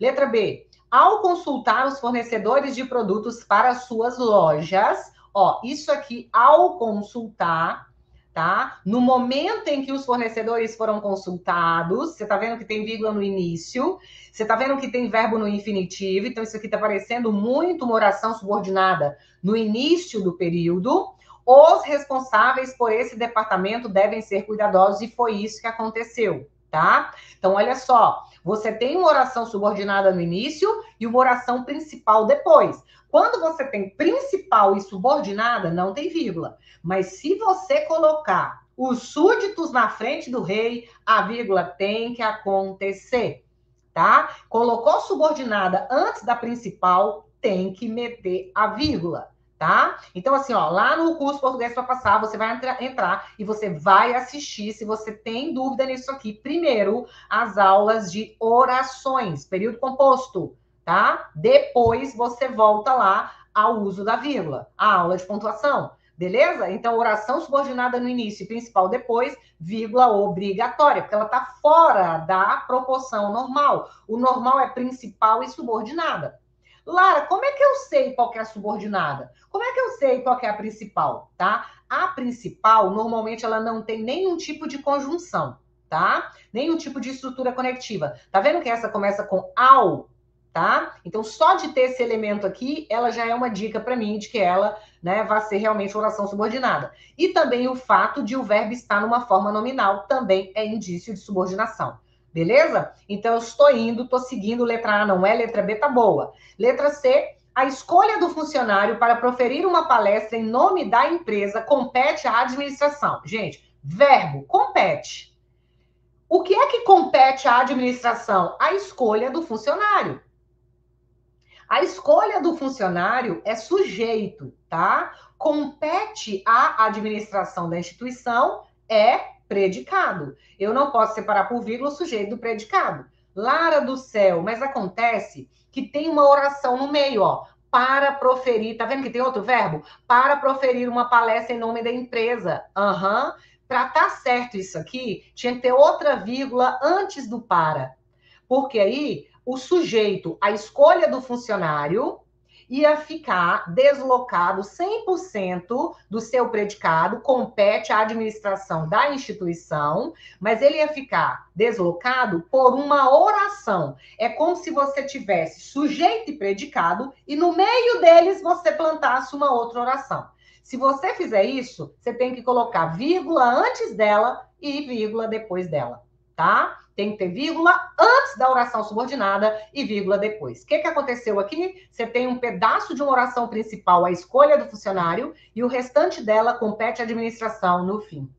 Letra B. Ao consultar os fornecedores de produtos para suas lojas, ó, isso aqui, ao consultar, tá? No momento em que os fornecedores foram consultados, você tá vendo que tem vírgula no início, você tá vendo que tem verbo no infinitivo, então isso aqui tá parecendo muito uma oração subordinada no início do período. Os responsáveis por esse departamento devem ser cuidadosos e foi isso que aconteceu, tá? Então olha só, você tem uma oração subordinada no início e uma oração principal depois. Quando você tem principal e subordinada, não tem vírgula. Mas se você colocar os súditos na frente do rei, a vírgula tem que acontecer, tá? Colocou subordinada antes da principal, tem que meter a vírgula, tá? Então, assim, ó, lá no curso Português para Passar, você vai entrar, entrar e você vai assistir, se você tem dúvida nisso aqui, primeiro, as aulas de orações, período composto tá? Depois você volta lá ao uso da vírgula, a aula de pontuação. Beleza? Então, oração subordinada no início e principal depois, vírgula obrigatória, porque ela está fora da proporção normal. O normal é principal e subordinada. Lara, como é que eu sei qual é a subordinada? Como é que eu sei qual é a principal, tá? A principal, normalmente, ela não tem nenhum tipo de conjunção, tá? Nenhum tipo de estrutura conectiva. Tá vendo que essa começa com ao tá? Então, só de ter esse elemento aqui, ela já é uma dica para mim de que ela né, vai ser realmente oração subordinada. E também o fato de o verbo estar numa forma nominal também é indício de subordinação. Beleza? Então, eu estou indo, estou seguindo letra A, não é letra B, tá boa. Letra C, a escolha do funcionário para proferir uma palestra em nome da empresa compete à administração. Gente, verbo compete. O que é que compete à administração? A escolha do funcionário. A escolha do funcionário é sujeito, tá? Compete à administração da instituição é predicado. Eu não posso separar por vírgula o sujeito do predicado. Lara do céu, mas acontece que tem uma oração no meio, ó. Para proferir, tá vendo que tem outro verbo? Para proferir uma palestra em nome da empresa. Aham. Uhum. Para estar tá certo isso aqui, tinha que ter outra vírgula antes do para. Porque aí o sujeito, a escolha do funcionário, ia ficar deslocado 100% do seu predicado, compete à administração da instituição, mas ele ia ficar deslocado por uma oração. É como se você tivesse sujeito e predicado e no meio deles você plantasse uma outra oração. Se você fizer isso, você tem que colocar vírgula antes dela e vírgula depois dela, tá? Tem que ter vírgula antes da oração subordinada e vírgula depois. O que, que aconteceu aqui? Você tem um pedaço de uma oração principal, a escolha do funcionário, e o restante dela compete à administração no fim.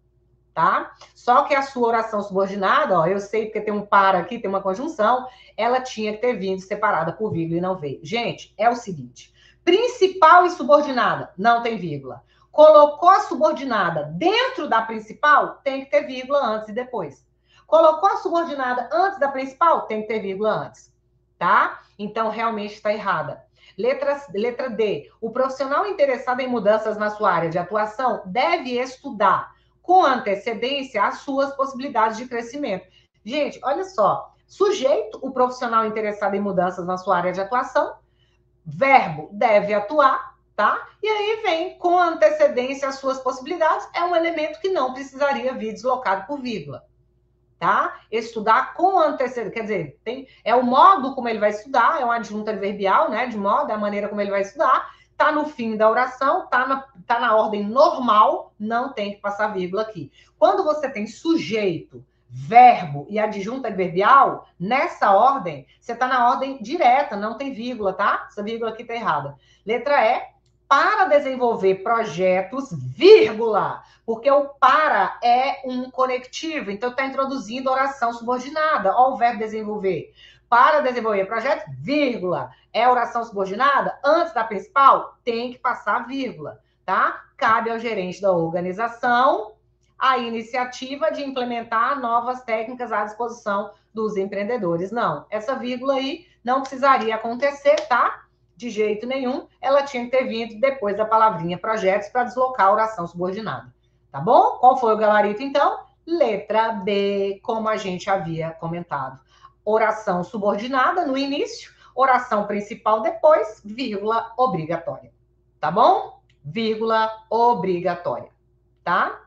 Tá? Só que a sua oração subordinada, ó, eu sei porque tem um para aqui, tem uma conjunção, ela tinha que ter vindo separada por vírgula e não veio. Gente, é o seguinte: principal e subordinada, não tem vírgula. Colocou a subordinada dentro da principal, tem que ter vírgula antes e depois. Colocou a subordinada antes da principal, tem que ter vírgula antes, tá? Então, realmente está errada. Letra, letra D. O profissional interessado em mudanças na sua área de atuação deve estudar com antecedência as suas possibilidades de crescimento. Gente, olha só. Sujeito, o profissional interessado em mudanças na sua área de atuação. Verbo, deve atuar, tá? E aí vem com antecedência as suas possibilidades. É um elemento que não precisaria vir deslocado por vírgula tá? Estudar com antecedência, quer dizer, tem, é o modo como ele vai estudar, é uma adjunta adverbial, né? De modo, é a maneira como ele vai estudar, tá no fim da oração, tá na, tá na ordem normal, não tem que passar vírgula aqui. Quando você tem sujeito, verbo e adjunta adverbial, nessa ordem, você tá na ordem direta, não tem vírgula, tá? Essa vírgula aqui tá errada. Letra E, para desenvolver projetos, vírgula, porque o para é um conectivo, então está introduzindo oração subordinada, ó, o verbo desenvolver. Para desenvolver projetos, vírgula, é oração subordinada? Antes da principal, tem que passar vírgula, tá? Cabe ao gerente da organização a iniciativa de implementar novas técnicas à disposição dos empreendedores. Não, essa vírgula aí não precisaria acontecer, tá? de jeito nenhum, ela tinha que ter vindo depois da palavrinha projetos para deslocar a oração subordinada. Tá bom? Qual foi o gabarito, então? Letra B, como a gente havia comentado. Oração subordinada no início, oração principal depois, vírgula obrigatória. Tá bom? Vírgula obrigatória. Tá?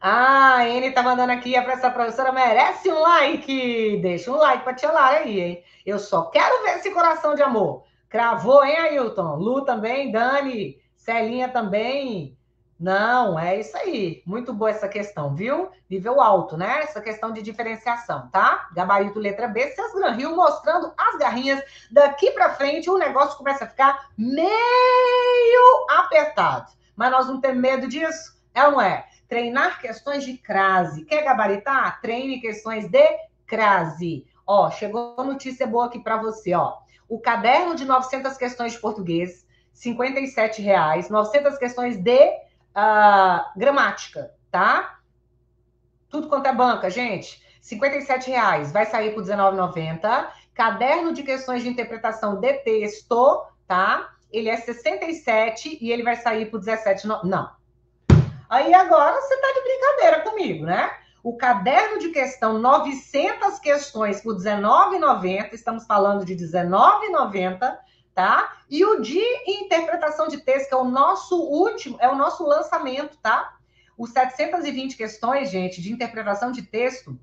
Ah, a N tá mandando aqui, a essa professora merece um like. Deixa um like pra tia Lara aí, hein? Eu só quero ver esse coração de amor. Cravou, hein, Ailton? Lu também, Dani, Celinha também. Não, é isso aí. Muito boa essa questão, viu? Nível alto, né? Essa questão de diferenciação, tá? Gabarito letra B, César Gran Rio mostrando as garrinhas. Daqui para frente o negócio começa a ficar meio apertado. Mas nós não temos medo disso? É ou não é? Treinar questões de crase. Quer gabaritar? Treine questões de crase. Ó, chegou notícia boa aqui para você, ó o caderno de 900 questões de português, R$ reais, 900 questões de uh, gramática, tá? Tudo quanto é banca, gente. R$ reais, vai sair por R$19,90. Caderno de questões de interpretação de texto, tá? Ele é 67 e ele vai sair por 17,90. Não. Aí agora você tá de brincadeira comigo, né? o caderno de questão 900 questões por R$19,90, estamos falando de R$19,90, tá? E o de interpretação de texto, que é o nosso último, é o nosso lançamento, tá? Os 720 questões, gente, de interpretação de texto,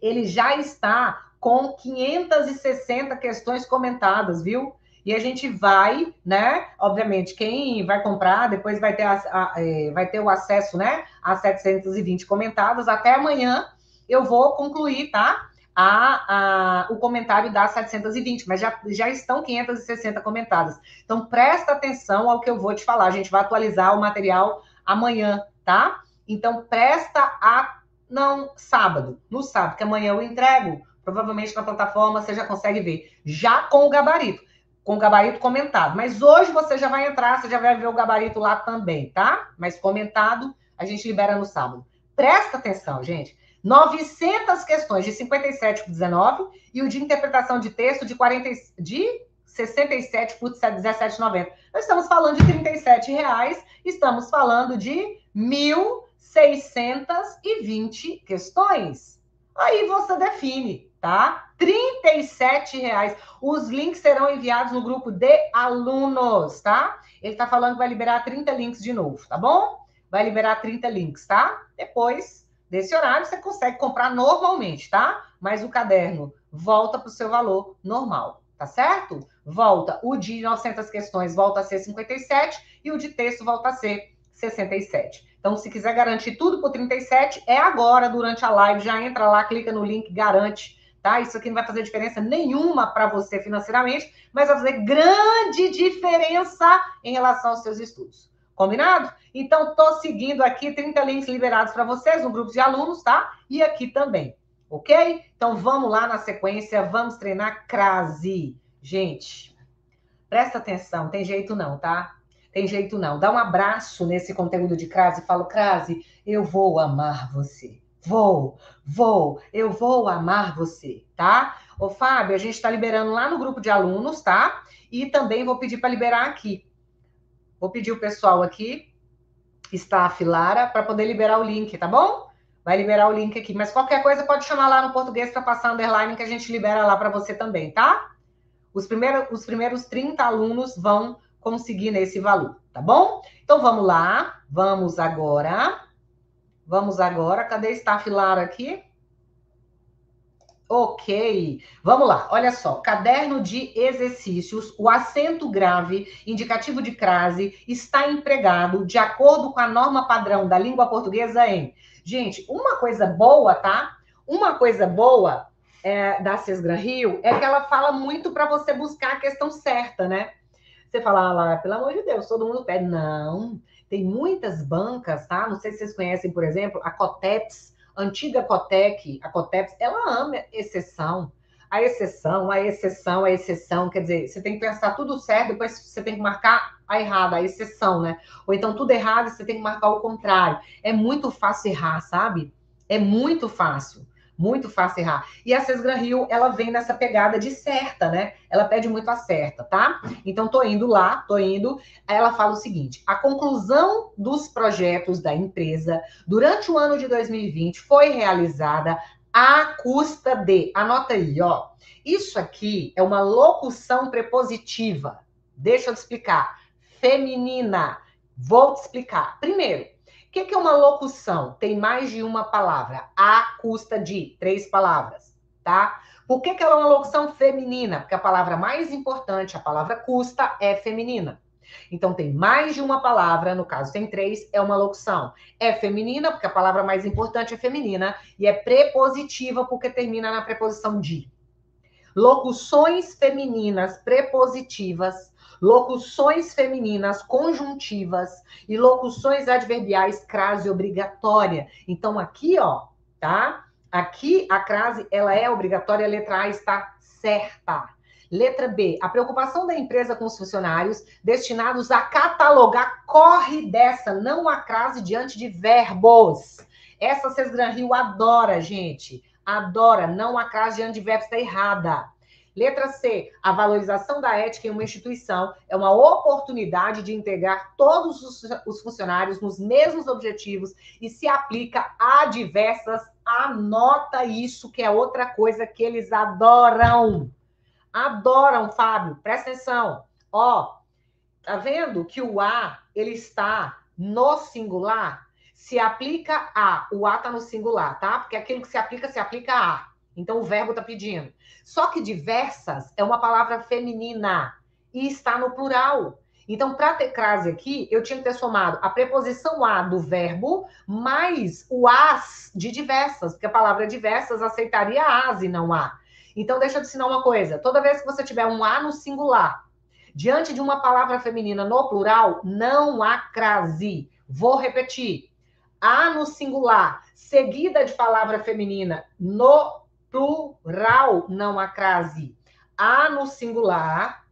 ele já está com 560 questões comentadas, viu? E a gente vai, né? Obviamente, quem vai comprar depois vai ter, a, a, é, vai ter o acesso, né? A 720 comentadas. Até amanhã eu vou concluir, tá? A, a, o comentário das 720, mas já, já estão 560 comentadas. Então, presta atenção ao que eu vou te falar. A gente vai atualizar o material amanhã, tá? Então, presta a. Não, sábado. No sábado, que amanhã eu entrego. Provavelmente na plataforma você já consegue ver. Já com o gabarito com o gabarito comentado. Mas hoje você já vai entrar, você já vai ver o gabarito lá também, tá? Mas comentado, a gente libera no sábado. Presta atenção, gente. 900 questões de 57 por 19 e o de interpretação de texto de, 40, de 67 por 17,90. Nós estamos falando de 37 reais, estamos falando de 1.620 questões. Aí você define tá? R$ reais. Os links serão enviados no grupo de alunos, tá? Ele tá falando que vai liberar 30 links de novo, tá bom? Vai liberar 30 links, tá? Depois desse horário você consegue comprar normalmente, tá? Mas o caderno volta para o seu valor normal, tá certo? Volta. O de 900 questões volta a ser 57 e o de texto volta a ser 67. Então, se quiser garantir tudo por 37, é agora, durante a live. Já entra lá, clica no link, garante tá? Isso aqui não vai fazer diferença nenhuma para você financeiramente, mas vai fazer grande diferença em relação aos seus estudos. Combinado? Então, tô seguindo aqui 30 links liberados para vocês no grupo de alunos, tá? E aqui também, ok? Então, vamos lá na sequência, vamos treinar crase. Gente, presta atenção, tem jeito não, tá? Tem jeito não. Dá um abraço nesse conteúdo de crase fala, crase, eu vou amar você. Vou, vou, eu vou amar você, tá? Ô, Fábio, a gente está liberando lá no grupo de alunos, tá? E também vou pedir para liberar aqui. Vou pedir o pessoal aqui, staff Lara, para poder liberar o link, tá bom? Vai liberar o link aqui. Mas qualquer coisa pode chamar lá no português para passar underline que a gente libera lá para você também, tá? Os primeiros, os primeiros 30 alunos vão conseguir nesse valor, tá bom? Então vamos lá, vamos agora Vamos agora. Cadê staff Lara aqui? Ok, vamos lá. Olha só, caderno de exercícios, o acento grave, indicativo de crase, está empregado de acordo com a norma padrão da língua portuguesa em. Gente, uma coisa boa, tá? Uma coisa boa é, da Cesgra Rio é que ela fala muito para você buscar a questão certa, né? Você fala, ah, lá, pelo amor de Deus, todo mundo pede. Não, tem muitas bancas, tá? Não sei se vocês conhecem, por exemplo, a Coteps, antiga Cotec, a Coteps, ela ama exceção. A exceção, a exceção, a exceção, quer dizer, você tem que pensar tudo certo, depois você tem que marcar a errada, a exceção, né? Ou então tudo errado, você tem que marcar o contrário. É muito fácil errar, sabe? É muito fácil. Muito fácil errar. E a Cesgran Rio, ela vem nessa pegada de certa, né? Ela pede muito a certa, tá? Então, tô indo lá, tô indo. Ela fala o seguinte: a conclusão dos projetos da empresa durante o ano de 2020 foi realizada à custa de. Anota aí, ó. Isso aqui é uma locução prepositiva. Deixa eu te explicar. Feminina. Vou te explicar. Primeiro, o que, que é uma locução? Tem mais de uma palavra. A custa de três palavras, tá? Por que, que ela é uma locução feminina? Porque a palavra mais importante, a palavra custa, é feminina. Então, tem mais de uma palavra, no caso tem três, é uma locução. É feminina, porque a palavra mais importante é feminina, e é prepositiva, porque termina na preposição de. Locuções femininas prepositivas locuções femininas conjuntivas e locuções adverbiais crase obrigatória. Então aqui, ó, tá? Aqui a crase ela é obrigatória, a letra A está certa. Letra B, a preocupação da empresa com os funcionários destinados a catalogar corre dessa, não a crase diante de verbos. Essa Cesgran Rio adora, gente. Adora, não a crase diante de verbos está errada. Letra C, a valorização da ética em uma instituição é uma oportunidade de integrar todos os, os funcionários nos mesmos objetivos e se aplica a diversas. Anota isso, que é outra coisa que eles adoram. Adoram, Fábio, presta atenção. Ó, tá vendo que o A ele está no singular? Se aplica a, o A está no singular, tá? Porque aquilo que se aplica, se aplica a. Então o verbo está pedindo. Só que diversas é uma palavra feminina e está no plural. Então, para ter crase aqui, eu tinha que ter somado a preposição a do verbo mais o as de diversas, porque a palavra diversas aceitaria as e não a. Então, deixa eu te ensinar uma coisa: toda vez que você tiver um a no singular, diante de uma palavra feminina no plural, não há crase. Vou repetir. A no singular, seguida de palavra feminina no plural, não a crase. A no singular,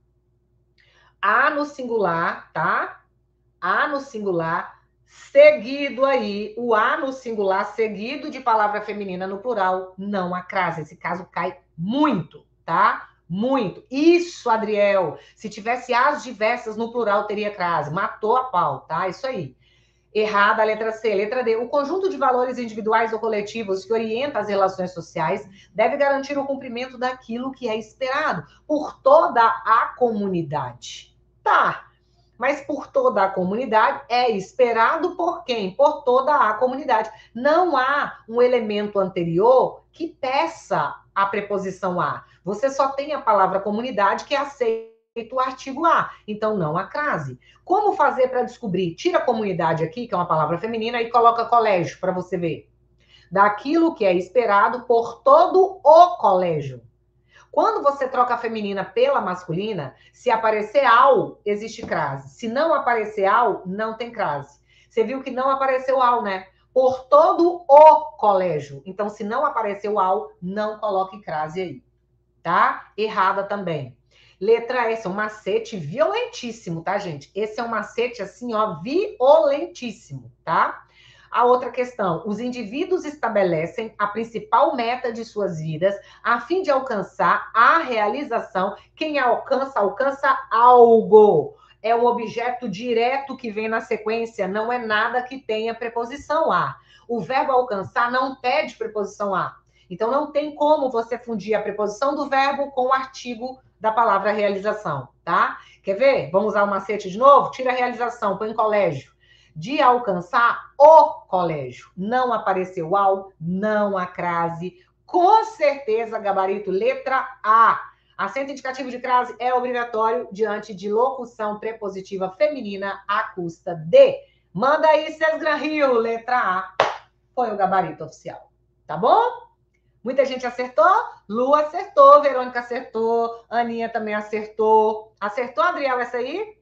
A no singular, tá? A no singular, seguido aí, o A no singular, seguido de palavra feminina no plural, não a crase. Esse caso cai muito, tá? Muito. Isso, Adriel. Se tivesse as diversas no plural, teria crase. Matou a pau, tá? Isso aí. Errada a letra C. Letra D. O conjunto de valores individuais ou coletivos que orienta as relações sociais deve garantir o cumprimento daquilo que é esperado por toda a comunidade. Tá. Mas por toda a comunidade é esperado por quem? Por toda a comunidade. Não há um elemento anterior que peça a preposição a. Você só tem a palavra comunidade que aceita o artigo A. Então, não a crase. Como fazer para descobrir? Tira a comunidade aqui, que é uma palavra feminina, e coloca colégio para você ver. Daquilo que é esperado por todo o colégio. Quando você troca a feminina pela masculina, se aparecer ao, existe crase. Se não aparecer ao, não tem crase. Você viu que não apareceu ao, né? Por todo o colégio. Então, se não apareceu ao, não coloque crase aí. Tá? Errada também. Letra S, é um macete violentíssimo, tá, gente? Esse é um macete, assim, ó, violentíssimo, tá? A outra questão: os indivíduos estabelecem a principal meta de suas vidas a fim de alcançar a realização. Quem alcança, alcança algo. É um objeto direto que vem na sequência, não é nada que tenha preposição a. O verbo alcançar não pede preposição a. Então não tem como você fundir a preposição do verbo com o artigo da palavra realização, tá? Quer ver? Vamos usar o macete de novo? Tira a realização, põe colégio. De alcançar o colégio. Não apareceu ao, não a crase. Com certeza, gabarito letra A. Acento indicativo de crase é obrigatório diante de locução prepositiva feminina à custa de. Manda aí, Cesgran Rio, letra A. Foi o gabarito oficial. Tá bom? Muita gente acertou? Lu acertou, Verônica acertou, Aninha também acertou. Acertou, Adriel, essa aí?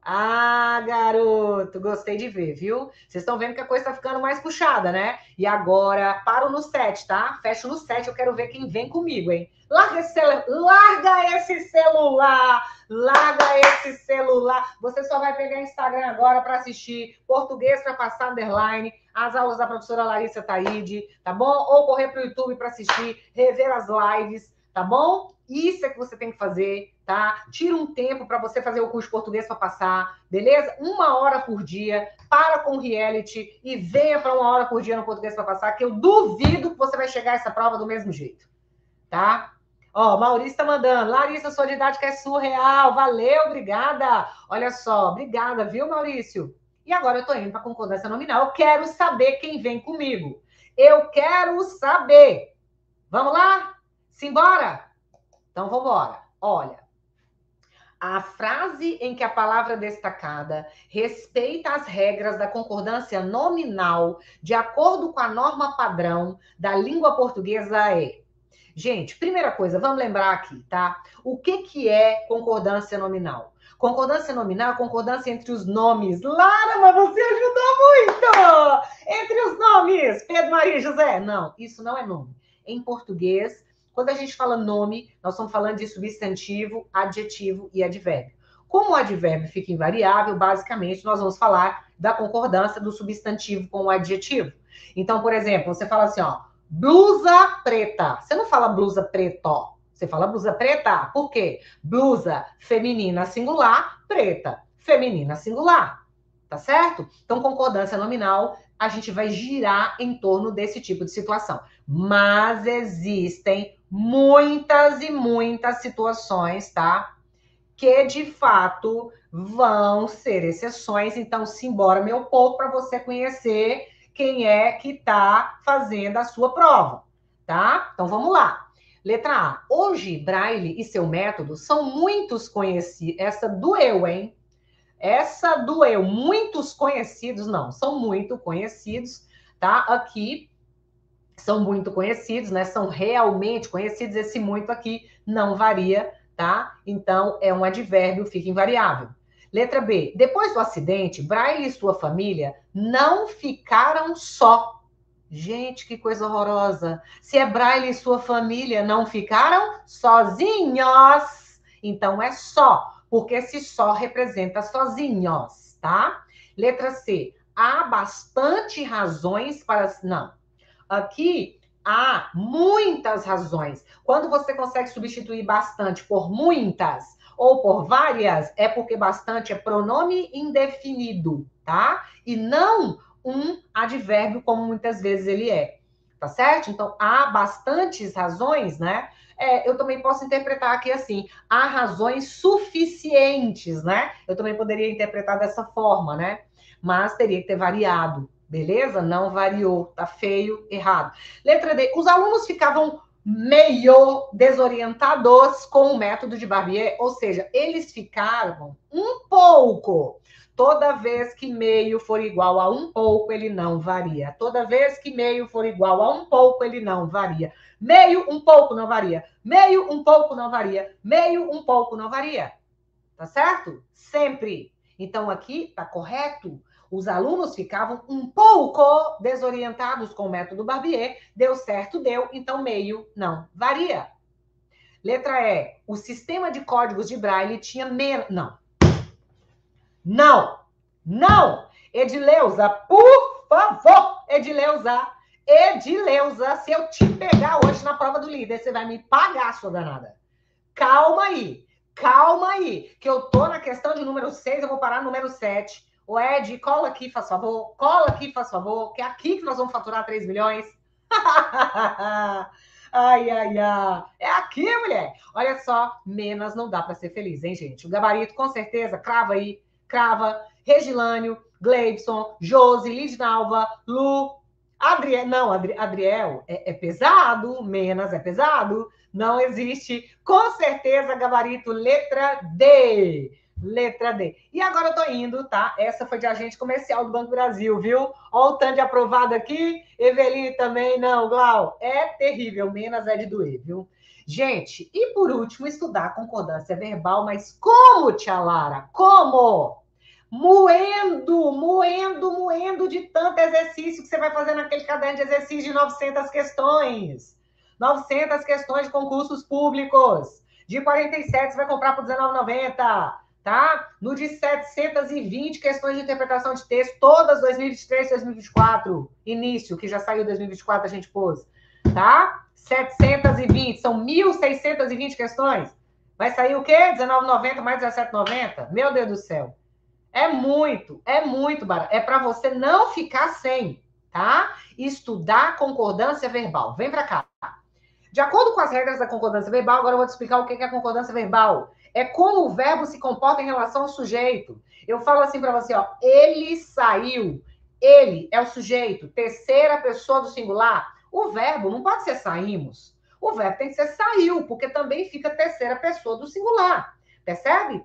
Ah, garoto, gostei de ver, viu? Vocês estão vendo que a coisa está ficando mais puxada, né? E agora, paro no 7, tá? Fecho no 7, eu quero ver quem vem comigo, hein? Larga esse, larga esse celular, larga esse celular. Você só vai pegar Instagram agora para assistir português para passar underline, as aulas da professora Larissa Taide, tá bom? Ou correr para o YouTube para assistir, rever as lives, tá bom? Isso é que você tem que fazer, tá? Tira um tempo para você fazer o curso português para passar, beleza? Uma hora por dia, para com reality e venha para uma hora por dia no português para passar, que eu duvido que você vai chegar a essa prova do mesmo jeito, tá? Ó, Maurício está mandando. Larissa, sua didática é surreal. Valeu, obrigada. Olha só, obrigada, viu, Maurício? E agora eu estou indo para concordância nominal. Eu quero saber quem vem comigo. Eu quero saber. Vamos lá? Simbora? Então, vamos. Olha, a frase em que a palavra destacada respeita as regras da concordância nominal de acordo com a norma padrão da língua portuguesa é. Gente, primeira coisa, vamos lembrar aqui, tá? O que, que é concordância nominal? Concordância nominal é concordância entre os nomes. Lara, mas você ajudou muito! Entre os nomes, Pedro, Maria e José. Não, isso não é nome. Em português, quando a gente fala nome, nós estamos falando de substantivo, adjetivo e advérbio. Como o advérbio fica invariável, basicamente nós vamos falar da concordância do substantivo com o adjetivo. Então, por exemplo, você fala assim, ó, blusa preta. Você não fala blusa preta, ó. Você fala blusa preta. Por quê? Blusa feminina singular, preta feminina singular. Tá certo? Então, concordância nominal, a gente vai girar em torno desse tipo de situação. Mas existem muitas e muitas situações, tá? Que de fato vão ser exceções. Então, simbora, meu povo, para você conhecer quem é que está fazendo a sua prova, tá? Então, vamos lá. Letra A. Hoje, Braille e seu método são muitos conhecidos. Essa doeu, hein? Essa doeu. Muitos conhecidos, não, são muito conhecidos, tá? Aqui são muito conhecidos, né? São realmente conhecidos. Esse muito aqui não varia, tá? Então é um advérbio, fica invariável. Letra B. Depois do acidente, Braille e sua família não ficaram só. Gente, que coisa horrorosa. Se é Braille e sua família não ficaram sozinhos, então é só, porque esse só representa sozinhos, tá? Letra C. Há bastante razões para. Não, Aqui há muitas razões. Quando você consegue substituir bastante por muitas ou por várias, é porque bastante é pronome indefinido, tá? E não um advérbio, como muitas vezes ele é. Tá certo? Então, há bastantes razões, né? É, eu também posso interpretar aqui assim: há razões suficientes, né? Eu também poderia interpretar dessa forma, né? Mas teria que ter variado, Beleza? Não variou. Tá feio, errado. Letra D. Os alunos ficavam meio desorientados com o método de Barbier, ou seja, eles ficaram um pouco. Toda vez que meio for igual a um pouco, ele não varia. Toda vez que meio for igual a um pouco, ele não varia. Meio, um pouco não varia. Meio, um pouco não varia. Meio, um pouco não varia. Tá certo? Sempre. Então aqui tá correto. Os alunos ficavam um pouco desorientados com o método Barbier. Deu certo, deu, então meio não varia. Letra E. O sistema de códigos de Braille tinha menos. Não. Não. Não. Edileuza, por favor. Edileuza. Edileuza, se eu te pegar hoje na prova do líder, você vai me pagar, sua danada. Calma aí. Calma aí. Que eu tô na questão de número 6, eu vou parar no número 7. O Ed, cola aqui, faz favor. Cola aqui, faz favor. Que é aqui que nós vamos faturar 3 milhões. ai, ai, ai. É aqui, mulher. Olha só, menos não dá para ser feliz, hein, gente? O gabarito, com certeza, crava aí. Crava. Regilânio, Gleibson, Josi, Lidnalva, Lu, Adriel. Não, Adri, Adriel é, é pesado. Menos é pesado. Não existe. Com certeza, gabarito, letra D. Letra D. E agora eu tô indo, tá? Essa foi de agente comercial do Banco Brasil, viu? Olha o tanto de aprovado aqui. Eveline também, não, Glau. É terrível, menos é de doer, viu? Gente, e por último, estudar concordância verbal, mas como, tia Lara? Como? Moendo, moendo, moendo de tanto exercício que você vai fazer naquele caderno de exercício de 900 questões. 900 questões de concursos públicos. De 47 você vai comprar por R$19,90, tá? No de 720 questões de interpretação de texto, todas 2023 2024. Início, que já saiu 2024, a gente pôs, tá? 720, são 1.620 questões. Vai sair o quê? R$19,90 mais R$17,90? Meu Deus do céu. É muito, é muito barato. É para você não ficar sem, tá? Estudar concordância verbal. Vem para cá. De acordo com as regras da concordância verbal, agora eu vou te explicar o que é a concordância verbal. É como o verbo se comporta em relação ao sujeito. Eu falo assim para você, ó, ele saiu. Ele é o sujeito, terceira pessoa do singular. O verbo não pode ser saímos. O verbo tem que ser saiu, porque também fica terceira pessoa do singular. Percebe?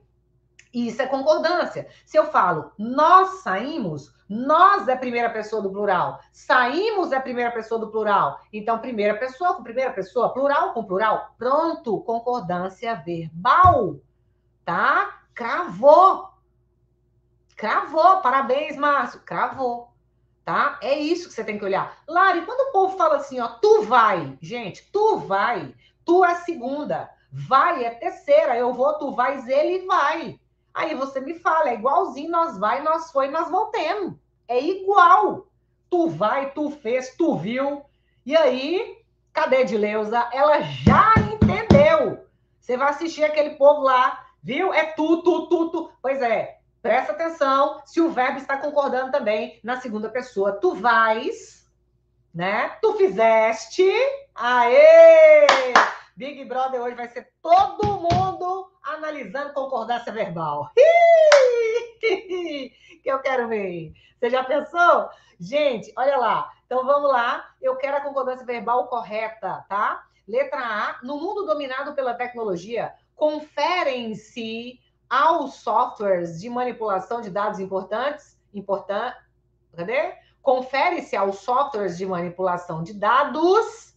Isso é concordância. Se eu falo nós saímos, nós é primeira pessoa do plural. Saímos é primeira pessoa do plural. Então, primeira pessoa com primeira pessoa, plural com plural. Pronto, concordância verbal. Tá? Cravou. Cravou. Parabéns, Márcio. Cravou. Tá? É isso que você tem que olhar. Lari, quando o povo fala assim, ó, tu vai, gente, tu vai, tu é segunda, vai é terceira, eu vou, tu vais, ele vai. Aí você me fala, é igualzinho, nós vai, nós foi, nós voltemos. É igual. Tu vai, tu fez, tu viu. E aí, cadê Dileuza? Ela já entendeu. Você vai assistir aquele povo lá, viu? É tu, tu, tu, tu. Pois é, presta atenção se o verbo está concordando também na segunda pessoa. Tu vais, né? Tu fizeste. Aê! Big Brother hoje vai ser todo mundo analisando concordância verbal. que eu quero ver. Você já pensou? Gente, olha lá. Então vamos lá. Eu quero a concordância verbal correta, tá? Letra A. No mundo dominado pela tecnologia, conferem-se aos softwares de manipulação de dados importantes, importante, cadê? Confere-se aos softwares de manipulação de dados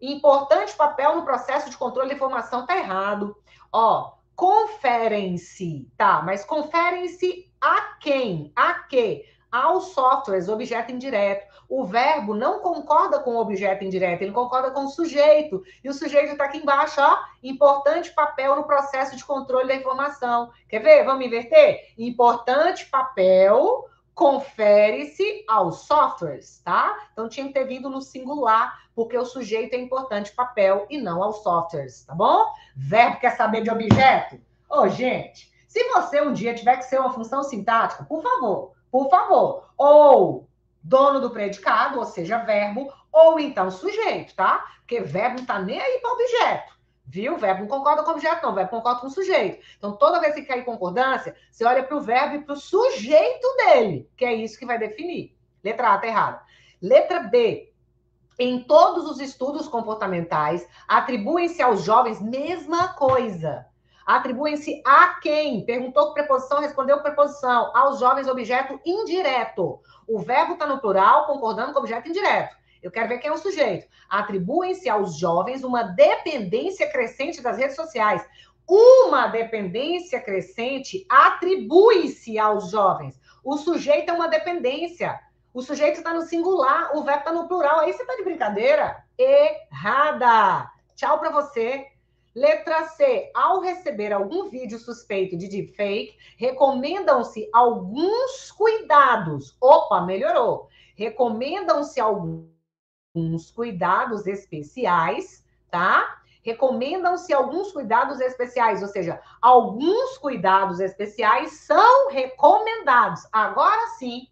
importante papel no processo de controle de informação. Tá errado. Ó, conferem-se, tá? Mas conferem-se a quem? A quê? Aos softwares, objeto indireto. O verbo não concorda com o objeto indireto, ele concorda com o sujeito. E o sujeito está aqui embaixo, ó. Importante papel no processo de controle da informação. Quer ver? Vamos inverter? Importante papel confere-se aos softwares, tá? Então tinha que ter vindo no singular, porque o sujeito é importante papel e não aos softwares, tá bom? Verbo quer saber de objeto? Ô, gente, se você um dia tiver que ser uma função sintática, por favor, por favor, ou dono do predicado, ou seja, verbo, ou então sujeito, tá? Porque verbo não tá nem aí para objeto. Viu? O verbo não concorda com o objeto, não. O verbo concorda com o sujeito. Então, toda vez que cair concordância, você olha para o verbo e para o sujeito dele, que é isso que vai definir. Letra A tá errada. Letra B. Em todos os estudos comportamentais, atribuem-se aos jovens mesma coisa. Atribuem-se a quem? Perguntou com preposição, respondeu preposição. Aos jovens, objeto indireto. O verbo está no plural, concordando com objeto indireto. Eu quero ver quem é o sujeito. Atribuem-se aos jovens uma dependência crescente das redes sociais. Uma dependência crescente atribui-se aos jovens. O sujeito é uma dependência. O sujeito está no singular, o verbo está no plural. Aí você está de brincadeira? Errada. Tchau para você. Letra C. Ao receber algum vídeo suspeito de deepfake, recomendam-se alguns cuidados. Opa, melhorou. Recomendam-se alguns cuidados especiais, tá? Recomendam-se alguns cuidados especiais, ou seja, alguns cuidados especiais são recomendados. Agora sim,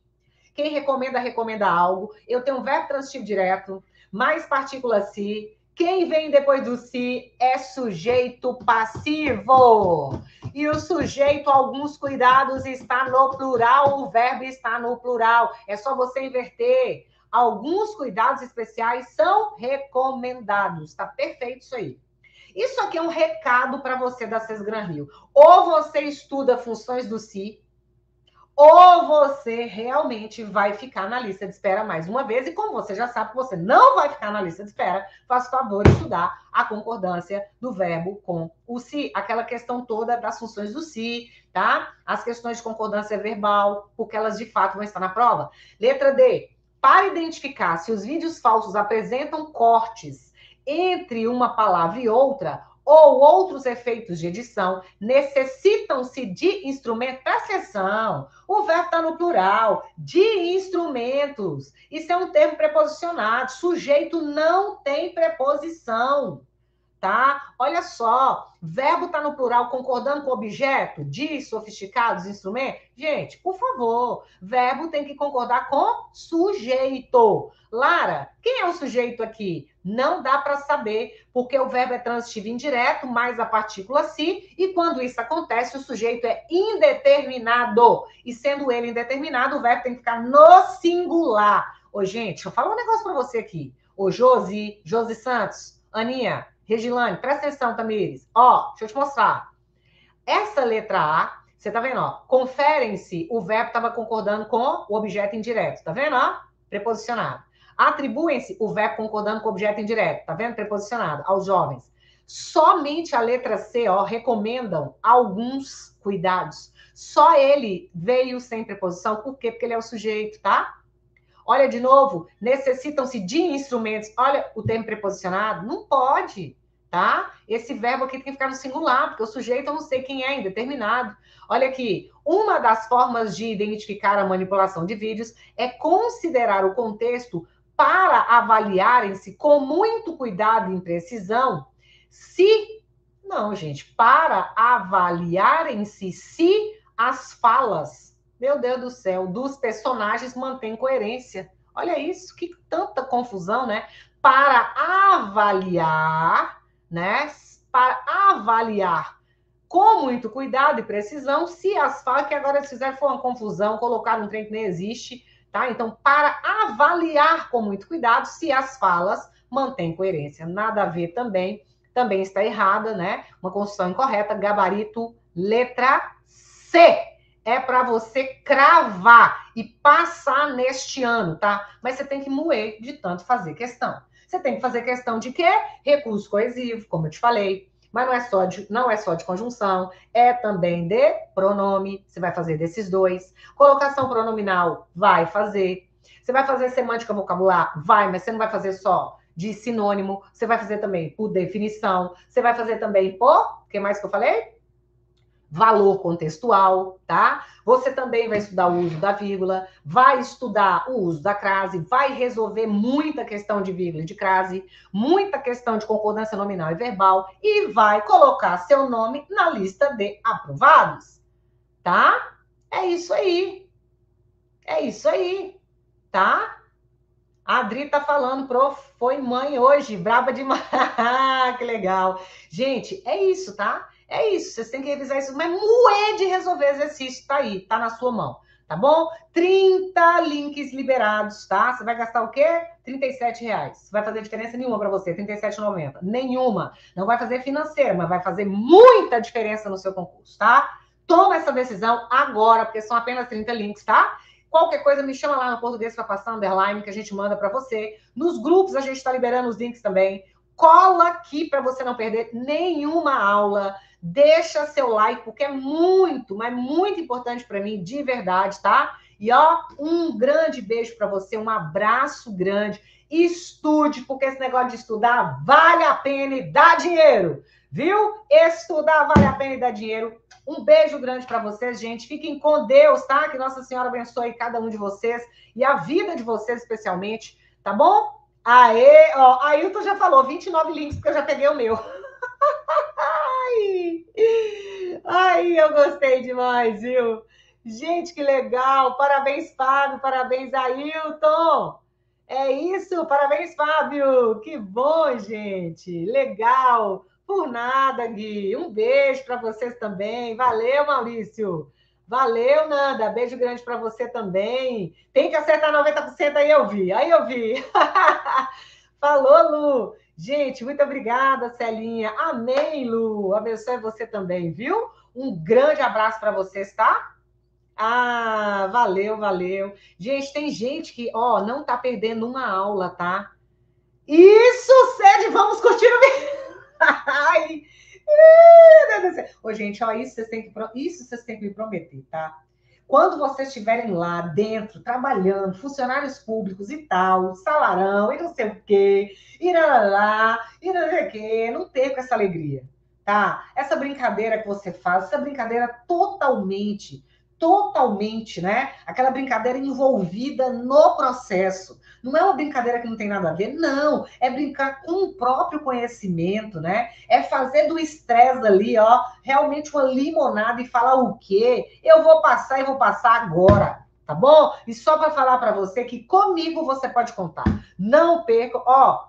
quem recomenda, recomenda algo. Eu tenho um verbo transitivo direto, mais partícula se. Quem vem depois do si é sujeito passivo. E o sujeito, alguns cuidados, está no plural, o verbo está no plural. É só você inverter alguns cuidados especiais são recomendados. Tá perfeito isso aí. Isso aqui é um recado para você da Sesgran Rio. Ou você estuda funções do si, ou você realmente vai ficar na lista de espera mais uma vez. E como você já sabe que você não vai ficar na lista de espera, faça favor de estudar a concordância do verbo com o si, aquela questão toda das funções do si, tá? As questões de concordância verbal, porque elas de fato vão estar na prova. Letra D. Para identificar se os vídeos falsos apresentam cortes entre uma palavra e outra, ou outros efeitos de edição necessitam-se de atenção, o verbo está no plural, de instrumentos. Isso é um termo preposicionado. Sujeito não tem preposição tá? Olha só, verbo está no plural concordando com objeto, de sofisticados, instrumentos. Gente, por favor, verbo tem que concordar com sujeito. Lara, quem é o sujeito aqui? Não dá para saber, porque o verbo é transitivo indireto, mais a partícula si, e quando isso acontece, o sujeito é indeterminado. E sendo ele indeterminado, o verbo tem que ficar no singular. Ô, gente, eu falo um negócio para você aqui. Ô, Josi, Josi Santos, Aninha, Regilane, presta atenção, Tamires. Ó, deixa eu te mostrar. Essa letra A, você tá vendo, ó? Conferem-se, o verbo estava concordando com o objeto indireto. Tá vendo, ó? Preposicionado. Atribuem-se, o verbo concordando com o objeto indireto. Tá vendo? Preposicionado. Aos jovens. Somente a letra C, ó, recomendam alguns cuidados. Só ele veio sem preposição. Por quê? Porque ele é o sujeito, tá? Olha de novo, necessitam-se de instrumentos. Olha o termo preposicionado, não pode, tá? Esse verbo aqui tem que ficar no singular, porque o sujeito eu não sei quem é, indeterminado. Olha aqui, uma das formas de identificar a manipulação de vídeos é considerar o contexto para avaliarem-se com muito cuidado e precisão se não, gente, para avaliarem-se se as falas meu Deus do céu, dos personagens mantém coerência. Olha isso, que tanta confusão, né? Para avaliar, né? Para avaliar com muito cuidado e precisão, se as falas, que agora se fizer for uma confusão, colocar um trem que nem existe, tá? Então, para avaliar com muito cuidado se as falas mantêm coerência. Nada a ver também, também está errada, né? Uma construção incorreta, gabarito, letra C é para você cravar e passar neste ano, tá? Mas você tem que moer de tanto fazer questão. Você tem que fazer questão de quê? Recurso coesivo, como eu te falei. Mas não é só de, não é só de conjunção, é também de pronome. Você vai fazer desses dois. Colocação pronominal, vai fazer. Você vai fazer semântica vocabular? Vai, mas você não vai fazer só de sinônimo. Você vai fazer também por definição. Você vai fazer também por. O que mais que eu falei? Valor contextual, tá? Você também vai estudar o uso da vírgula, vai estudar o uso da crase, vai resolver muita questão de vírgula e de crase, muita questão de concordância nominal e verbal e vai colocar seu nome na lista de aprovados, tá? É isso aí. É isso aí, tá? A Adri tá falando, prof, foi mãe hoje, braba demais. que legal. Gente, é isso, tá? É isso, vocês têm que revisar isso, mas moer de resolver exercício, tá aí, tá na sua mão, tá bom? 30 links liberados, tá? Você vai gastar o quê? 37 reais. Vai fazer diferença nenhuma para você, 37,90. Nenhuma. Não vai fazer financeira, mas vai fazer muita diferença no seu concurso, tá? Toma essa decisão agora, porque são apenas 30 links, tá? Qualquer coisa, me chama lá no Português para passar underline que a gente manda para você. Nos grupos a gente está liberando os links também. Cola aqui para você não perder nenhuma aula. Deixa seu like, porque é muito, mas muito importante para mim, de verdade, tá? E ó, um grande beijo para você, um abraço grande. Estude, porque esse negócio de estudar vale a pena e dá dinheiro, viu? Estudar vale a pena e dá dinheiro. Um beijo grande para vocês, gente. Fiquem com Deus, tá? Que Nossa Senhora abençoe cada um de vocês e a vida de vocês especialmente, tá bom? Aê, ó, Ailton já falou 29 links, porque eu já peguei o meu. Ai, ai, eu gostei demais, viu? Gente, que legal! Parabéns, Fábio! Parabéns, Ailton! É isso, parabéns, Fábio! Que bom, gente! Legal! Por nada, Gui! Um beijo para vocês também. Valeu, Maurício! Valeu, Nanda! Beijo grande para você também. Tem que acertar 90% aí, eu vi. Aí eu vi. Falou, Lu! Gente, muito obrigada, Celinha. Amém, Lu. Abençoe você também, viu? Um grande abraço para vocês, tá? Ah, valeu, valeu. Gente, tem gente que, ó, não tá perdendo uma aula, tá? Isso, Sede, vamos curtir o Ai, Ô, gente, ó, isso vocês têm que, isso vocês têm que me prometer, tá? Quando vocês estiverem lá dentro, trabalhando, funcionários públicos e tal, salarão e não sei o quê, e lá, e não sei o quê, não perca essa alegria, tá? Essa brincadeira que você faz, essa brincadeira totalmente totalmente, né? Aquela brincadeira envolvida no processo. Não é uma brincadeira que não tem nada a ver, não. É brincar com o próprio conhecimento, né? É fazer do estresse ali, ó, realmente uma limonada e falar o quê? Eu vou passar e vou passar agora. Tá bom? E só para falar para você que comigo você pode contar. Não perca, ó,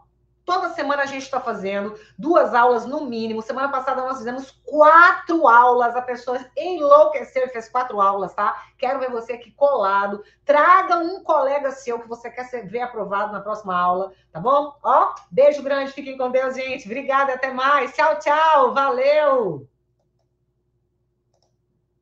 Toda semana a gente está fazendo duas aulas no mínimo. Semana passada nós fizemos quatro aulas. A pessoa enlouqueceu e fez quatro aulas, tá? Quero ver você aqui colado. Traga um colega seu que você quer ver aprovado na próxima aula, tá bom? Ó, beijo grande, fiquem com Deus, gente. Obrigada, até mais. Tchau, tchau. Valeu!